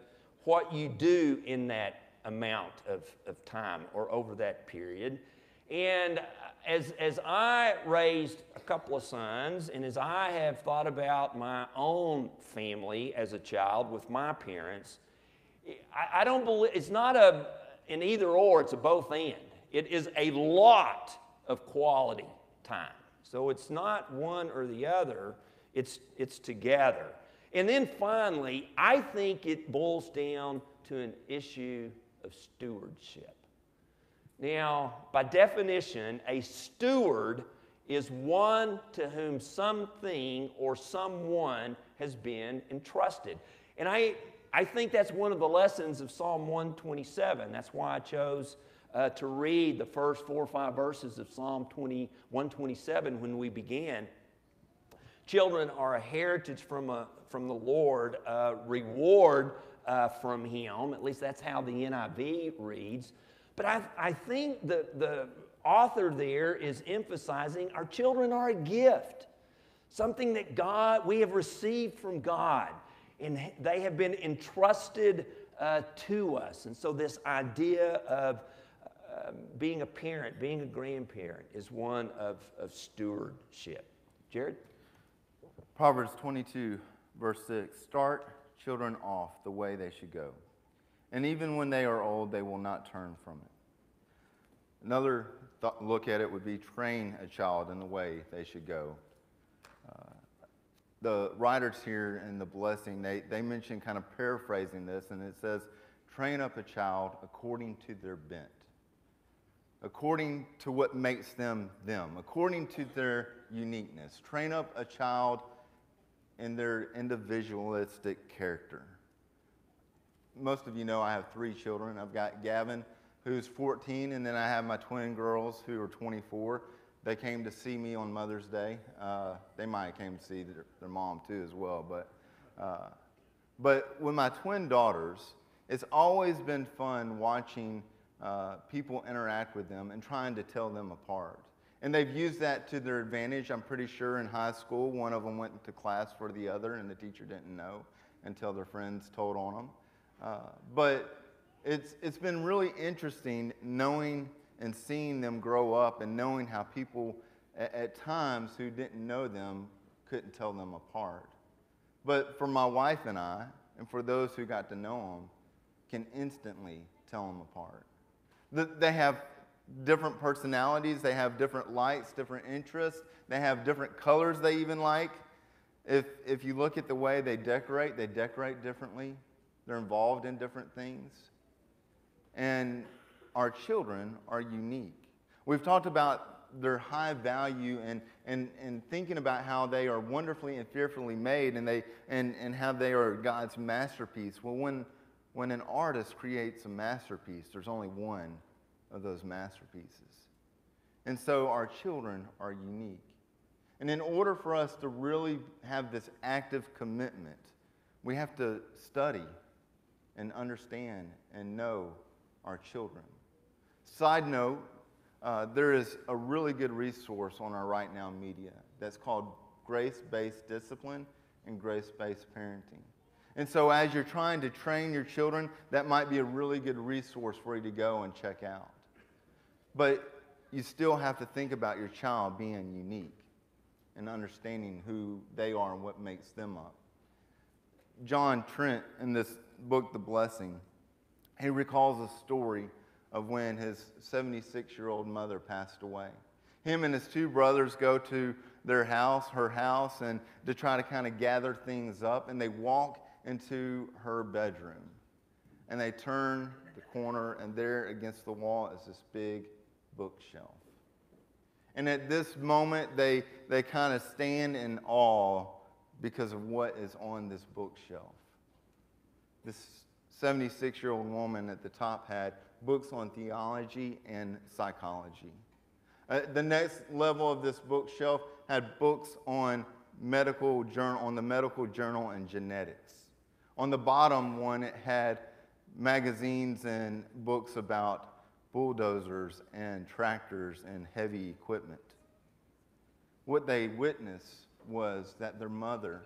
what you do in that amount of, of time or over that period. And as, as I raised a couple of sons, and as I have thought about my own family as a child with my parents, I, I don't believe it's not a an either or, it's a both and. It is a lot of quality time. So it's not one or the other, it's, it's together. And then finally, I think it boils down to an issue of stewardship. Now, by definition, a steward is one to whom something or someone has been entrusted. And I, I think that's one of the lessons of Psalm 127. That's why I chose uh, to read the first four or five verses of Psalm 20, 127 when we began. Children are a heritage from, a, from the Lord, a reward uh, from Him. At least that's how the NIV reads. But I, I think the, the author there is emphasizing our children are a gift, something that God, we have received from God and they have been entrusted uh, to us. And so, this idea of uh, being a parent, being a grandparent, is one of, of stewardship. Jared? Proverbs 22, verse 6 Start children off the way they should go, and even when they are old, they will not turn from it. Another th- look at it would be train a child in the way they should go uh, the writers here in the blessing, they, they mention kind of paraphrasing this, and it says, train up a child according to their bent. according to what makes them them, according to their uniqueness. Train up a child in their individualistic character. Most of you know I have three children. I've got Gavin, who's 14, and then I have my twin girls who are 24. They came to see me on Mother's Day. Uh, they might have came to see their, their mom too as well, but uh, but with my twin daughters, it's always been fun watching uh, people interact with them and trying to tell them apart. And they've used that to their advantage. I'm pretty sure in high school, one of them went to class for the other, and the teacher didn't know until their friends told on them. Uh, but it's, it's been really interesting knowing and seeing them grow up and knowing how people at, at times who didn't know them couldn't tell them apart. But for my wife and I, and for those who got to know them, can instantly tell them apart. They have different personalities, they have different likes, different interests, they have different colors they even like. If, if you look at the way they decorate, they decorate differently. They're involved in different things. And our children are unique. We've talked about their high value and, and, and thinking about how they are wonderfully and fearfully made and, they, and, and how they are God's masterpiece. Well, when, when an artist creates a masterpiece, there's only one of those masterpieces. And so our children are unique. And in order for us to really have this active commitment, we have to study and understand and know our children. Side note, uh, there is a really good resource on our Right Now media that's called Grace Based Discipline and Grace Based Parenting. And so, as you're trying to train your children, that might be a really good resource for you to go and check out. But you still have to think about your child being unique and understanding who they are and what makes them up. John Trent, in this book, The Blessing, he recalls a story of when his 76 year old mother passed away. Him and his two brothers go to their house, her house, and to try to kind of gather things up, and they walk into her bedroom. And they turn the corner, and there against the wall is this big bookshelf. And at this moment, they, they kind of stand in awe because of what is on this bookshelf. This 76 year old woman at the top had books on theology and psychology. Uh, the next level of this bookshelf had books on medical journal on the medical journal and genetics. On the bottom one, it had magazines and books about bulldozers and tractors and heavy equipment. What they witnessed was that their mother,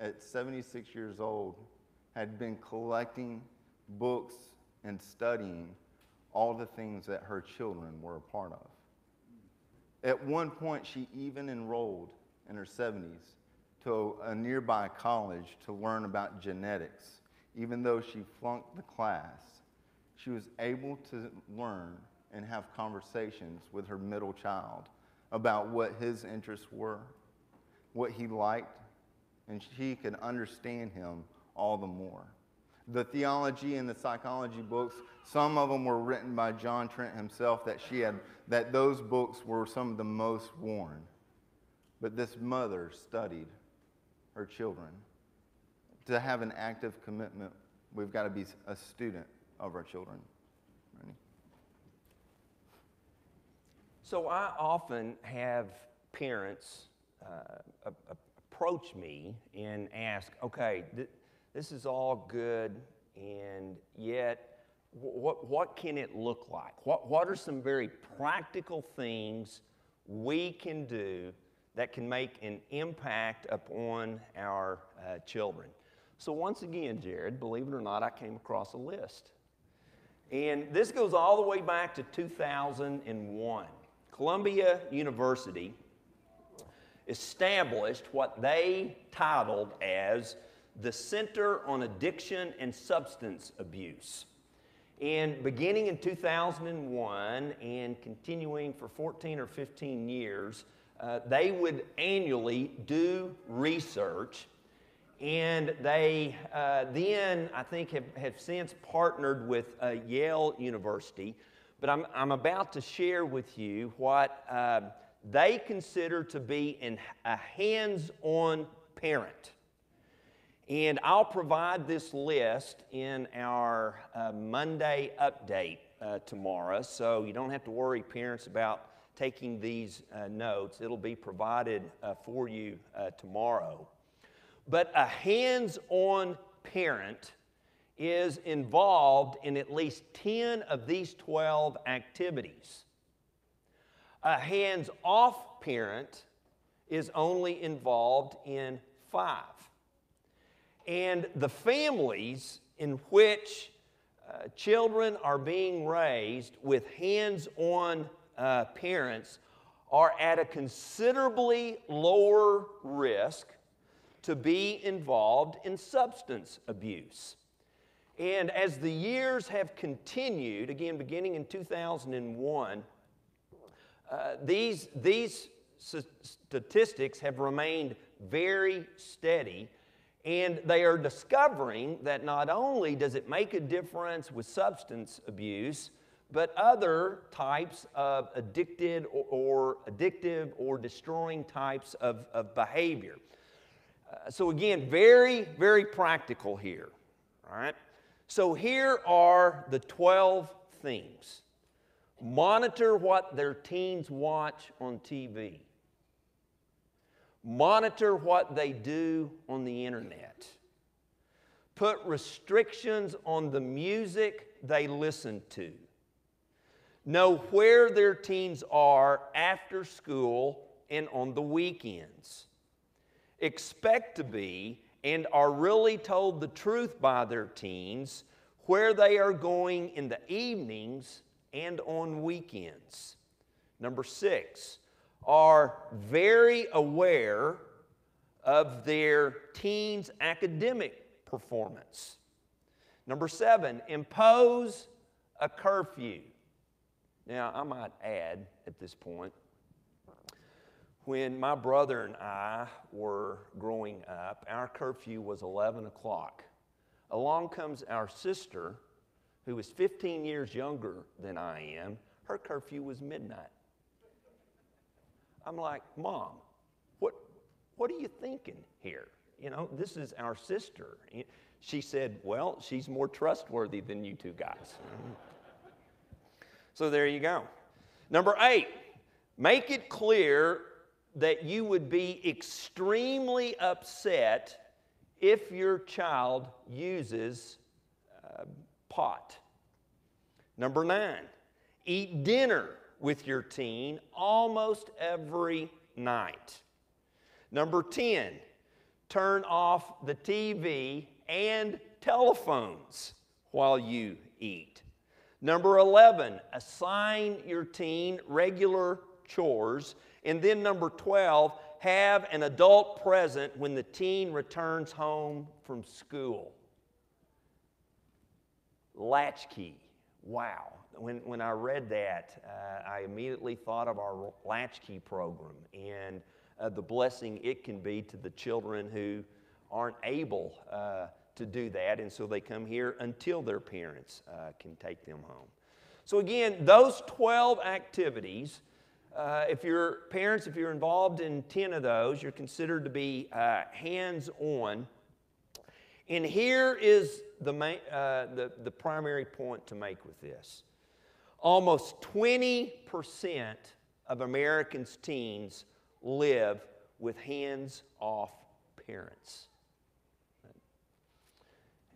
at 76 years old, had been collecting books and studying all the things that her children were a part of. At one point, she even enrolled in her 70s to a nearby college to learn about genetics. Even though she flunked the class, she was able to learn and have conversations with her middle child about what his interests were, what he liked, and she could understand him all the more the theology and the psychology books, some of them were written by John Trent himself, that she had, that those books were some of the most worn. But this mother studied her children. To have an active commitment, we've got to be a student of our children. So I often have parents uh, approach me and ask, okay, th- this is all good, and yet, what, what can it look like? What, what are some very practical things we can do that can make an impact upon our uh, children? So, once again, Jared, believe it or not, I came across a list. And this goes all the way back to 2001. Columbia University established what they titled as the Center on Addiction and Substance Abuse. And beginning in 2001 and continuing for 14 or 15 years, uh, they would annually do research. And they uh, then, I think, have, have since partnered with uh, Yale University. but I'm, I'm about to share with you what um, they consider to be an, a hands on parent. And I'll provide this list in our uh, Monday update uh, tomorrow, so you don't have to worry, parents, about taking these uh, notes. It'll be provided uh, for you uh, tomorrow. But a hands on parent is involved in at least 10 of these 12 activities. A hands off parent is only involved in five. And the families in which uh, children are being raised with hands on uh, parents are at a considerably lower risk to be involved in substance abuse. And as the years have continued, again, beginning in 2001, uh, these, these statistics have remained very steady, and they are discovering that not only does it make a difference with substance abuse, but other types of addicted or, or addictive or destroying types of, of behavior. Uh, so, again, very, very practical here. All right? So, here are the 12 things monitor what their teens watch on TV, monitor what they do on the internet, put restrictions on the music they listen to. Know where their teens are after school and on the weekends expect to be and are really told the truth by their teens where they are going in the evenings and on weekends. Number six, are very aware of their teens' academic performance. Number seven, impose a curfew. Now, I might add at this point when my brother and I were growing up, our curfew was 11 o'clock. Along comes our sister, who is 15 years younger than I am. Her curfew was midnight. I'm like, Mom, what, what are you thinking here? You know, this is our sister. She said, Well, she's more trustworthy than you two guys. *laughs* so there you go. Number eight, make it clear that you would be extremely upset if your child uses uh, pot. Number nine, eat dinner with your teen almost every night. Number 10, turn off the TV and telephones while you eat. Number 11, assign your teen regular chores and then number 12, have an adult present when the teen returns home from school. Latchkey. Wow. When, when I read that, uh, I immediately thought of our Latchkey program and uh, the blessing it can be to the children who aren't able uh, to do that, and so they come here until their parents uh, can take them home. So, again, those 12 activities uh, if you're parents, if you're involved in 10 of those, you're considered to be uh, hands on. And here is the, uh, the, the primary point to make with this almost 20% of Americans' teens live with hands off parents.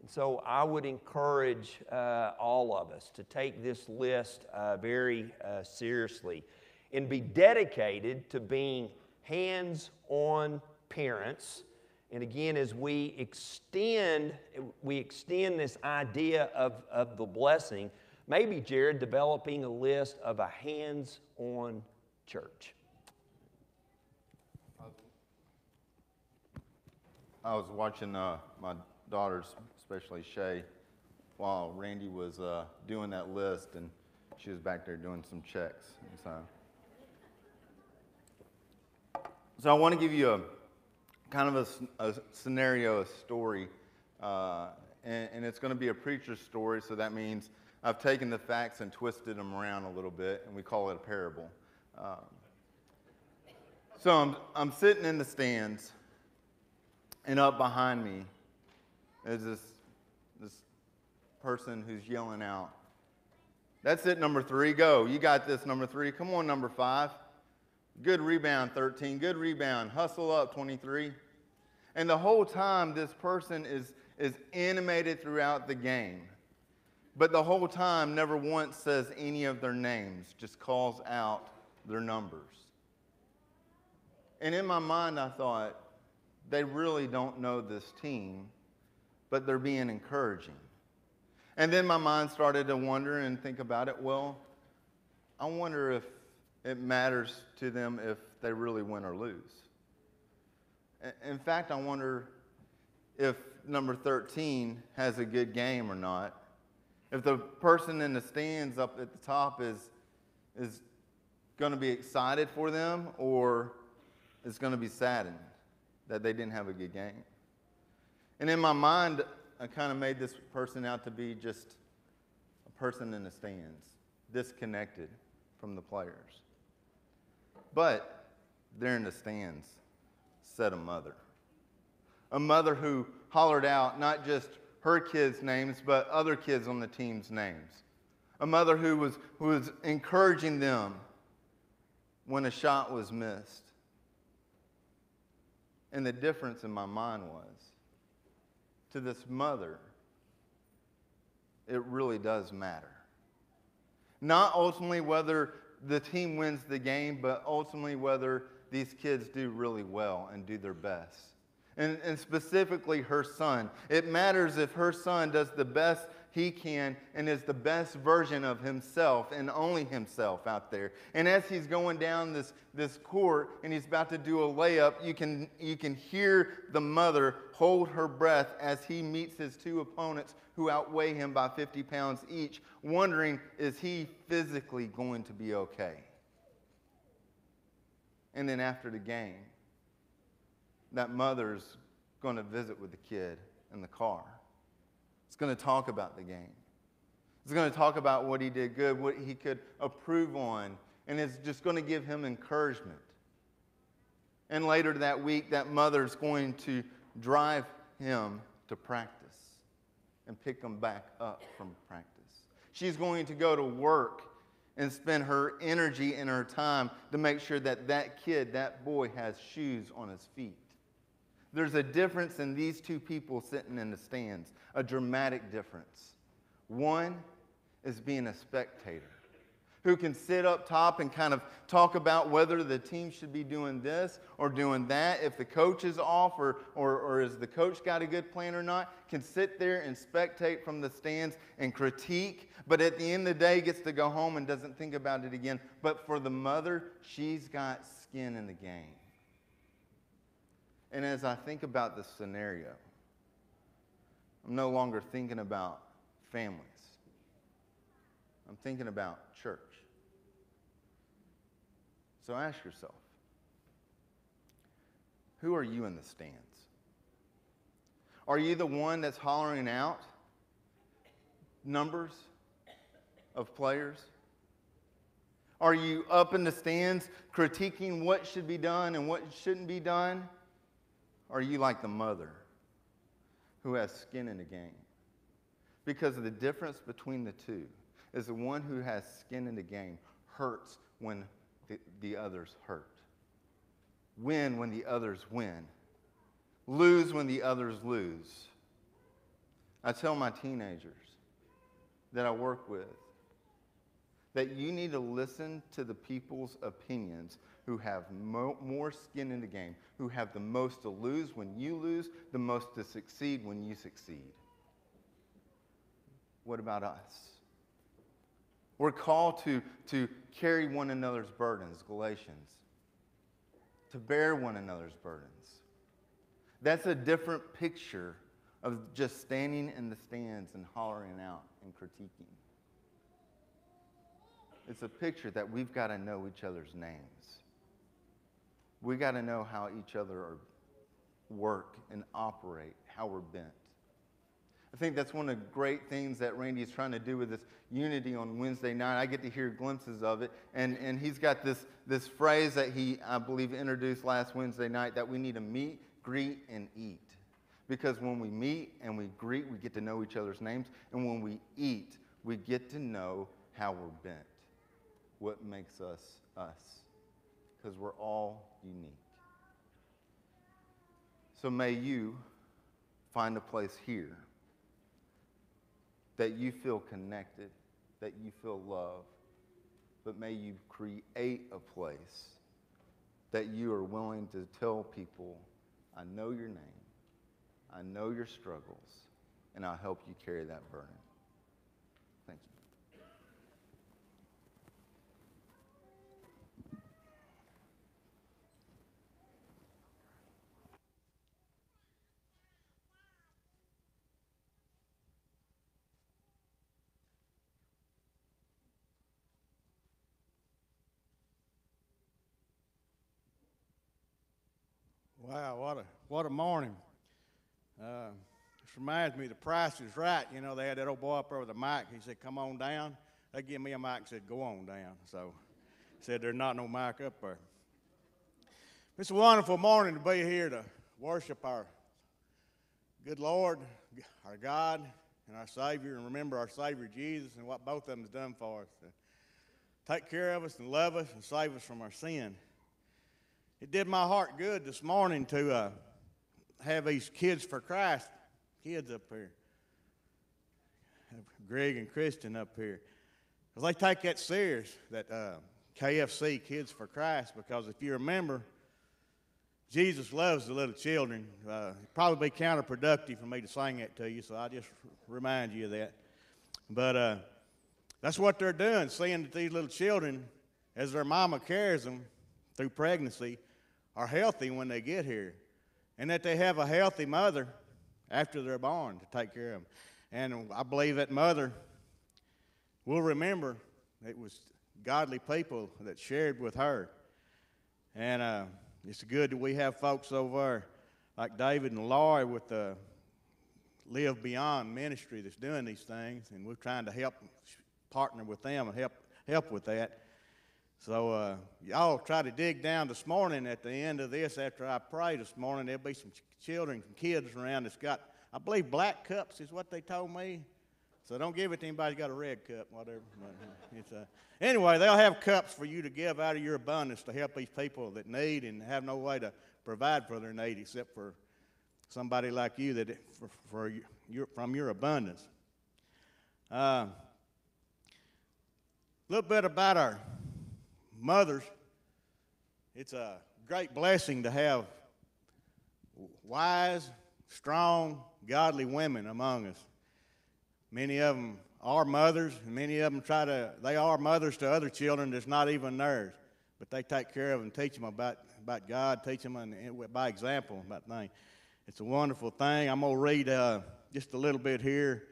And so I would encourage uh, all of us to take this list uh, very uh, seriously and be dedicated to being hands on parents. And again, as we extend, we extend this idea of, of the blessing, maybe Jared developing a list of a hands on church. I was watching uh, my daughters, especially Shay, while Randy was uh, doing that list, and she was back there doing some checks. So So I want to give you a kind of a, a scenario, a story, uh, and, and it's going to be a preacher's story, so that means I've taken the facts and twisted them around a little bit, and we call it a parable. Um, so I'm, I'm sitting in the stands, and up behind me is this, this person who's yelling out, That's it, number three, go. You got this, number three. Come on, number five. Good rebound, 13. Good rebound. Hustle up, 23. And the whole time, this person is, is animated throughout the game. But the whole time, never once says any of their names, just calls out their numbers. And in my mind, I thought, they really don't know this team, but they're being encouraging. And then my mind started to wonder and think about it. Well, I wonder if it matters to them if they really win or lose. In fact, I wonder if number 13 has a good game or not. If the person in the stands up at the top is, is going to be excited for them or is going to be saddened that they didn't have a good game. And in my mind, I kind of made this person out to be just a person in the stands, disconnected from the players. But there in the stands sat a mother. A mother who hollered out not just her kids' names, but other kids on the team's names. A mother who was, who was encouraging them when a shot was missed. And the difference in my mind was to this mother, it really does matter. Not ultimately whether the team wins the game, but ultimately whether these kids do really well and do their best. And, and specifically her son. It matters if her son does the best he can and is the best version of himself and only himself out there. And as he's going down this, this court and he's about to do a layup, you can, you can hear the mother hold her breath as he meets his two opponents who outweigh him by 50 pounds each, wondering, is he physically going to be okay? And then after the game, that mother's going to visit with the kid in the car. It's going to talk about the game. It's going to talk about what he did good, what he could approve on, and it's just going to give him encouragement. And later that week, that mother's going to drive him to practice and pick him back up from practice. She's going to go to work and spend her energy and her time to make sure that that kid, that boy, has shoes on his feet. There's a difference in these two people sitting in the stands, a dramatic difference. One is being a spectator who can sit up top and kind of talk about whether the team should be doing this or doing that, if the coach is off or, or, or has the coach got a good plan or not, can sit there and spectate from the stands and critique, but at the end of the day gets to go home and doesn't think about it again. But for the mother, she's got skin in the game. And as I think about this scenario, I'm no longer thinking about families. I'm thinking about church. So ask yourself who are you in the stands? Are you the one that's hollering out numbers of players? Are you up in the stands critiquing what should be done and what shouldn't be done? Are you like the mother who has skin in the game? Because the difference between the two is the one who has skin in the game hurts when the, the others hurt, win when the others win, lose when the others lose. I tell my teenagers that I work with that you need to listen to the people's opinions who have mo- more skin in the game, who have the most to lose when you lose, the most to succeed when you succeed. What about us? We're called to, to carry one another's burdens, Galatians, to bear one another's burdens. That's a different picture of just standing in the stands and hollering out and critiquing. It's a picture that we've got to know each other's names. We got to know how each other work and operate, how we're bent. I think that's one of the great things that Randy is trying to do with this unity on Wednesday night. I get to hear glimpses of it. And, and he's got this, this phrase that he, I believe, introduced last Wednesday night that we need to meet, greet, and eat. Because when we meet and we greet, we get to know each other's names. And when we eat, we get to know how we're bent, what makes us us. Because we're all unique. So may you find a place here that you feel connected, that you feel loved, but may you create a place that you are willing to tell people, I know your name, I know your struggles, and I'll help you carry that burden. Thank you. Wow, what a what a morning! Uh, this reminds me, The Price is Right. You know, they had that old boy up there with a mic. He said, "Come on down." They give me a mic and said, "Go on down." So, said there's not no mic up there. It's a wonderful morning to be here to worship our good Lord, our God, and our Savior, and remember our Savior Jesus and what both of them has done for us. To take care of us and love us and save us from our sin. It did my heart good this morning to uh, have these kids for Christ kids up here. Greg and Kristen up here. Because they take that serious, that uh, KFC, Kids for Christ, because if you remember, Jesus loves the little children. Uh, probably be counterproductive for me to sing that to you, so I just remind you of that. But uh, that's what they're doing, seeing that these little children, as their mama carries them through pregnancy, are healthy when they get here, and that they have a healthy mother after they're born to take care of them. And I believe that mother will remember it was godly people that shared with her. And uh, it's good that we have folks over like David and Laurie with the LiveBeyond ministry that's doing these things, and we're trying to help partner with them and help help with that. So uh, y'all try to dig down this morning at the end of this after I pray this morning. There'll be some ch- children, some kids around that's got, I believe, black cups is what they told me. So don't give it to anybody who's got a red cup, whatever. But, uh, uh, anyway, they'll have cups for you to give out of your abundance to help these people that need and have no way to provide for their need except for somebody like you that for, for your, from your abundance. A uh, little bit about our mothers. It's a great blessing to have wise, strong, godly women among us. Many of them are mothers, and many of them try to, they are mothers to other children that's not even theirs. But they take care of them, teach them about, about God, teach them and by example about things. It's a wonderful thing. I'm going to read uh, just a little bit here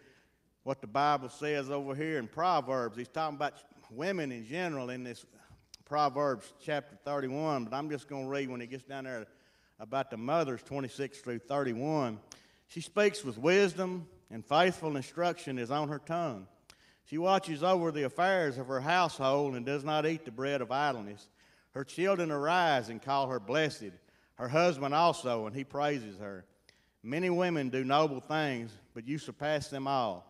what the Bible says over here in Proverbs. He's talking about women in general in this Proverbs chapter 31, but I'm just going to read when it gets down there about the mothers 26 through 31. She speaks with wisdom, and faithful instruction is on her tongue. She watches over the affairs of her household and does not eat the bread of idleness. Her children arise and call her blessed, her husband also, and he praises her. Many women do noble things, but you surpass them all.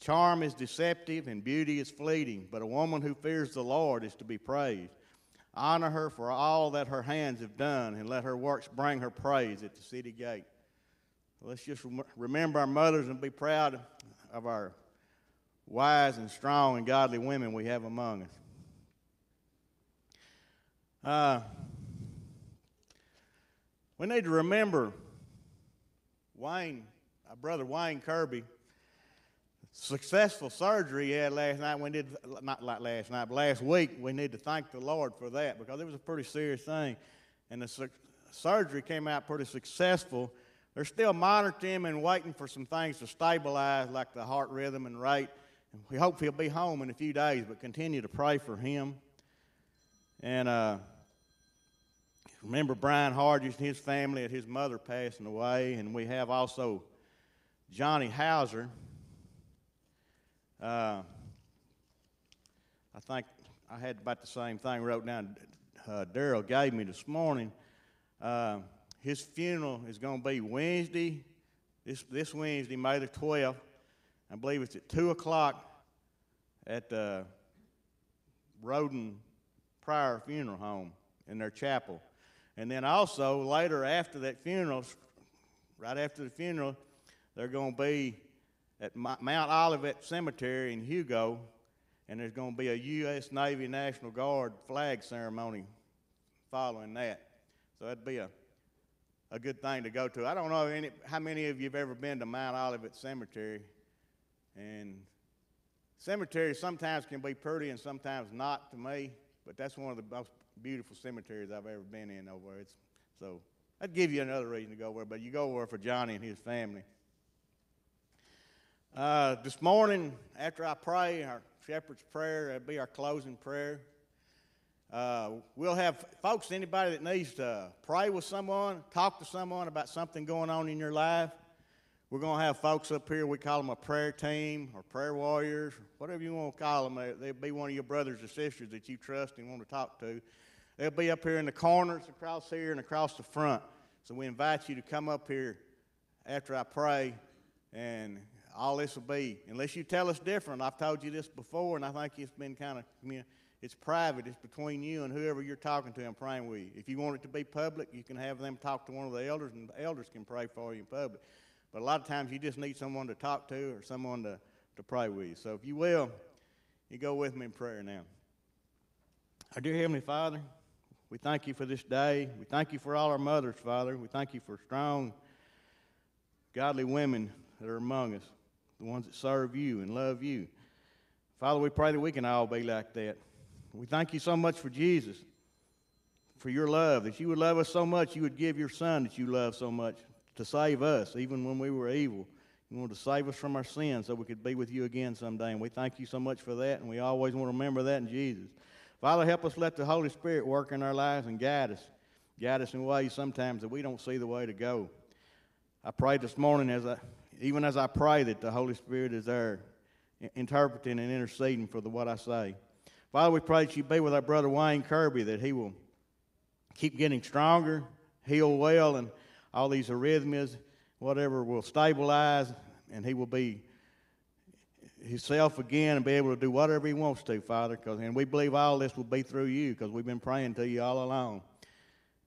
Charm is deceptive and beauty is fleeting, but a woman who fears the Lord is to be praised. Honor her for all that her hands have done, and let her works bring her praise at the city gate. Let's just remember our mothers and be proud of our wise and strong and godly women we have among us. Uh, we need to remember Wayne, our brother Wayne Kirby, successful surgery he had last night. We did not like last night, but last week. We need to thank the Lord for that because it was a pretty serious thing, and the su- surgery came out pretty successful. They're still monitoring him and waiting for some things to stabilize, like the heart rhythm and rate. We hope he'll be home in a few days, but continue to pray for him. And uh, remember Brian Hargis and his family and his mother passing away, and we have also Johnny Hauser. Uh, I think I had about the same thing wrote down. Uh, Daryl gave me this morning. Uh, his funeral is going to be Wednesday, this, this Wednesday, May the 12th. I believe it's at 2 o'clock at the Roden Prior Funeral Home in their chapel. And then also, later after that funeral, right after the funeral, they're going to be at Mount Olivet Cemetery in Hugo, and there's going to be a U.S. Navy National Guard flag ceremony following that. So that'd be a, a good thing to go to. I don't know any, how many of you have ever been to Mount Olivet Cemetery. And cemeteries sometimes can be pretty and sometimes not to me, but that's one of the most beautiful cemeteries I've ever been in over there. So I'd give you another reason to go there, but you go there for Johnny and his family. Uh, this morning, after I pray, our shepherd's prayer, that'd be our closing prayer. Uh, we'll have folks, anybody that needs to pray with someone, talk to someone about something going on in your life. We're going to have folks up here, we call them a prayer team or prayer warriors, whatever you want to call them. They'll be one of your brothers or sisters that you trust and want to talk to. They'll be up here in the corners, across here, and across the front. So we invite you to come up here after I pray, and all this will be, unless you tell us different. I've told you this before, and I think it's been kind of, I mean, it's private. It's between you and whoever you're talking to and praying with you. If you want it to be public, you can have them talk to one of the elders, and the elders can pray for you in public. But a lot of times you just need someone to talk to or someone to, to pray with you. So if you will, you go with me in prayer now. Our dear Heavenly Father, we thank you for this day. We thank you for all our mothers, Father. We thank you for strong, godly women that are among us, the ones that serve you and love you. Father, we pray that we can all be like that. We thank you so much for Jesus, for your love, that you would love us so much, you would give your Son that you love so much to save us, even when we were evil. You wanted to save us from our sins so we could be with you again someday. And we thank you so much for that, and we always want to remember that in Jesus. Father, help us let the Holy Spirit work in our lives and guide us. Guide us in ways sometimes that we don't see the way to go. I pray this morning as I, even as I pray that the Holy Spirit is there interpreting and interceding for the, what I say. Father, we pray that you be with our brother Wayne Kirby, that he will keep getting stronger, heal well, and all these arrhythmias, whatever, will stabilize, and he will be himself again and be able to do whatever he wants to, Father. Cause, and we believe all this will be through you because we've been praying to you all along.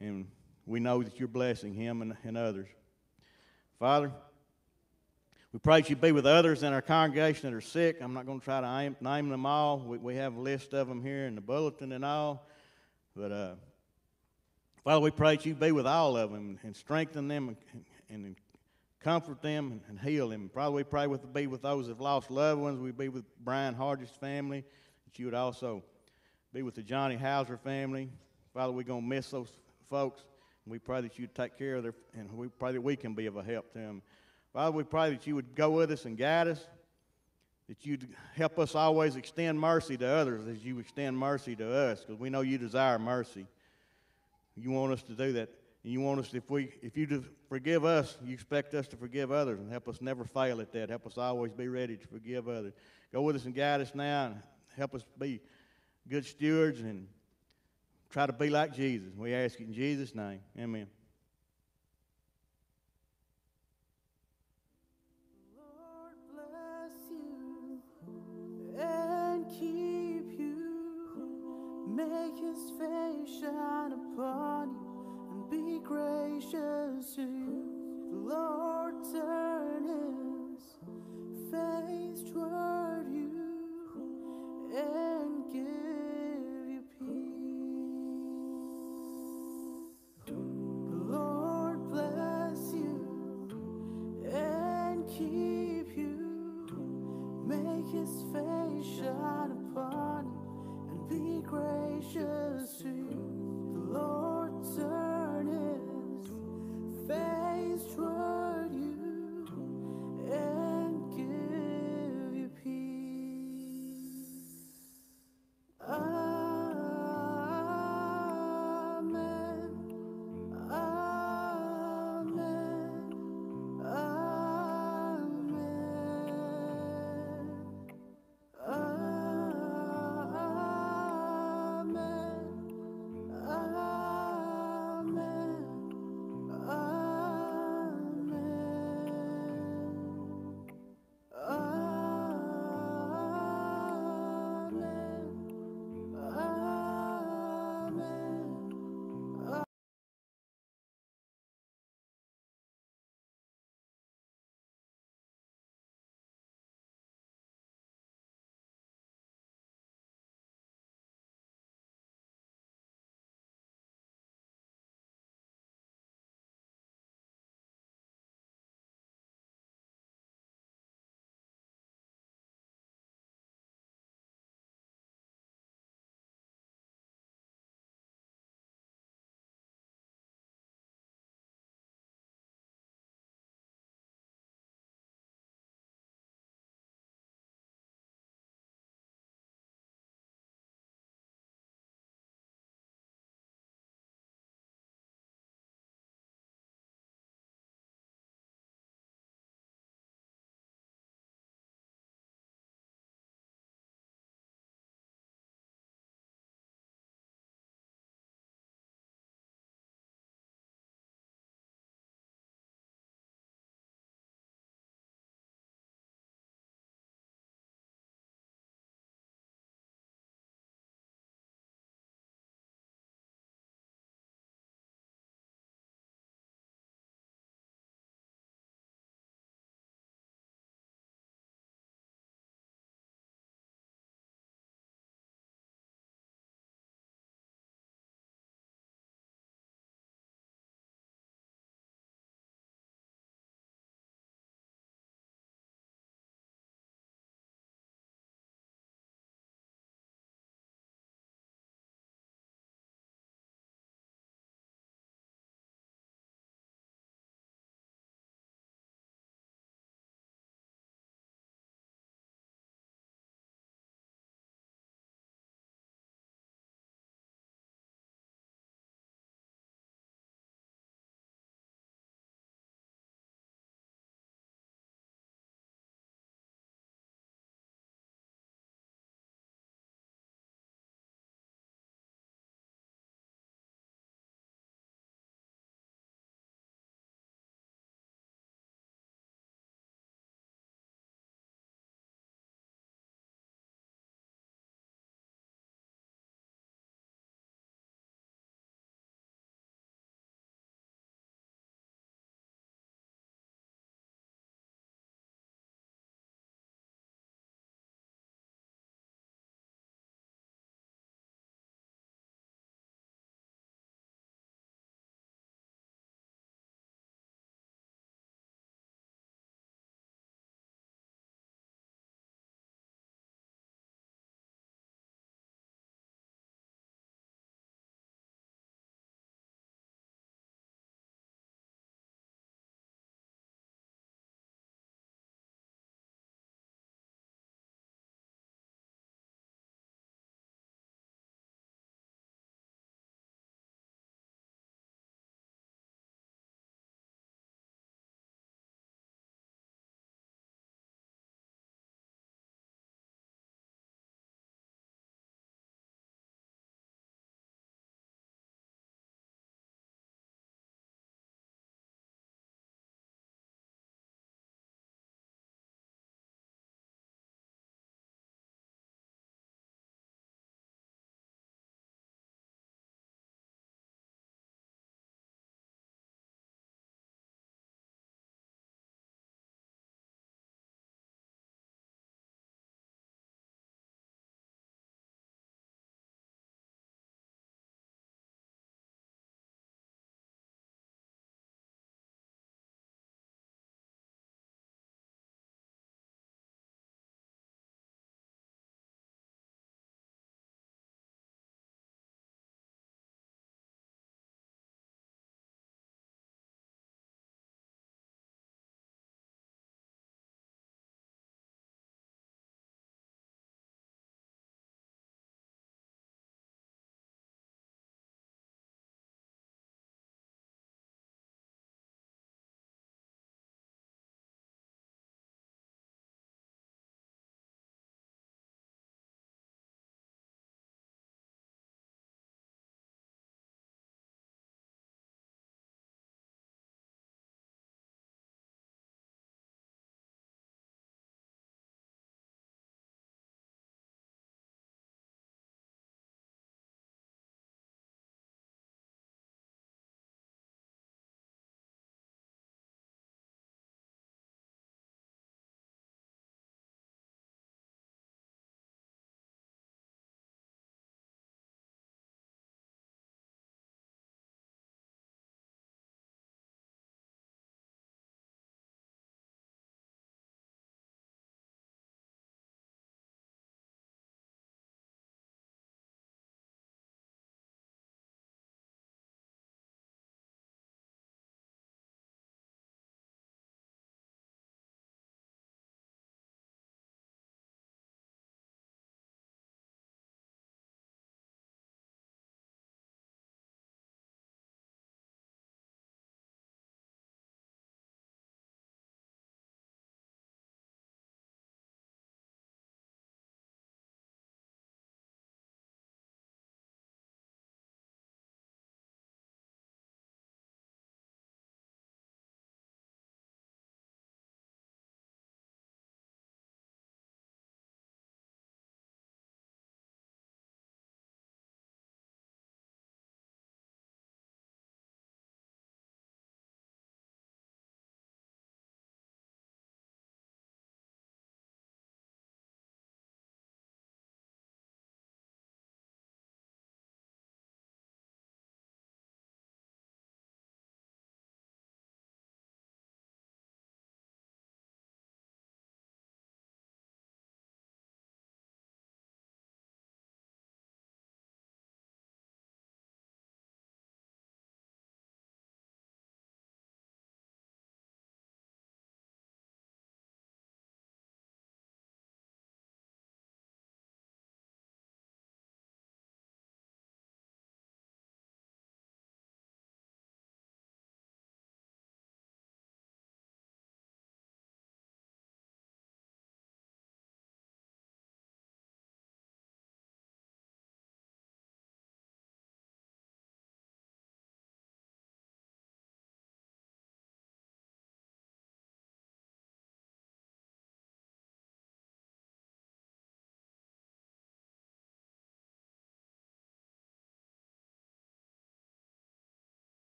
And we know that you're blessing him and, and others. Father, we pray that you be with others in our congregation that are sick. I'm not going to try to name, them all. We, we, have a list of them here in the bulletin and all. But, uh, Father, we pray that you be with all of them and strengthen them and, and comfort them and, heal them. Father, we pray with be with those that have lost loved ones. We be with Brian Hardy's family. That you would also be with the Johnny Hauser family. Father, we're going to miss those folks. We pray that you'd take care of their, and we pray that we can be of a help to them. Father, we pray that you would go with us and guide us, that you'd help us always extend mercy to others as you extend mercy to us, because we know you desire mercy. You want us to do that and you want us, if we, if you forgive us, you expect us to forgive others and help us never fail at that. Help us always be ready to forgive others. Go with us and guide us now and help us be good stewards and try to be like Jesus. We ask it in Jesus' name. Amen. Make his face shine upon you and be gracious to you. The Lord turn his face toward you and give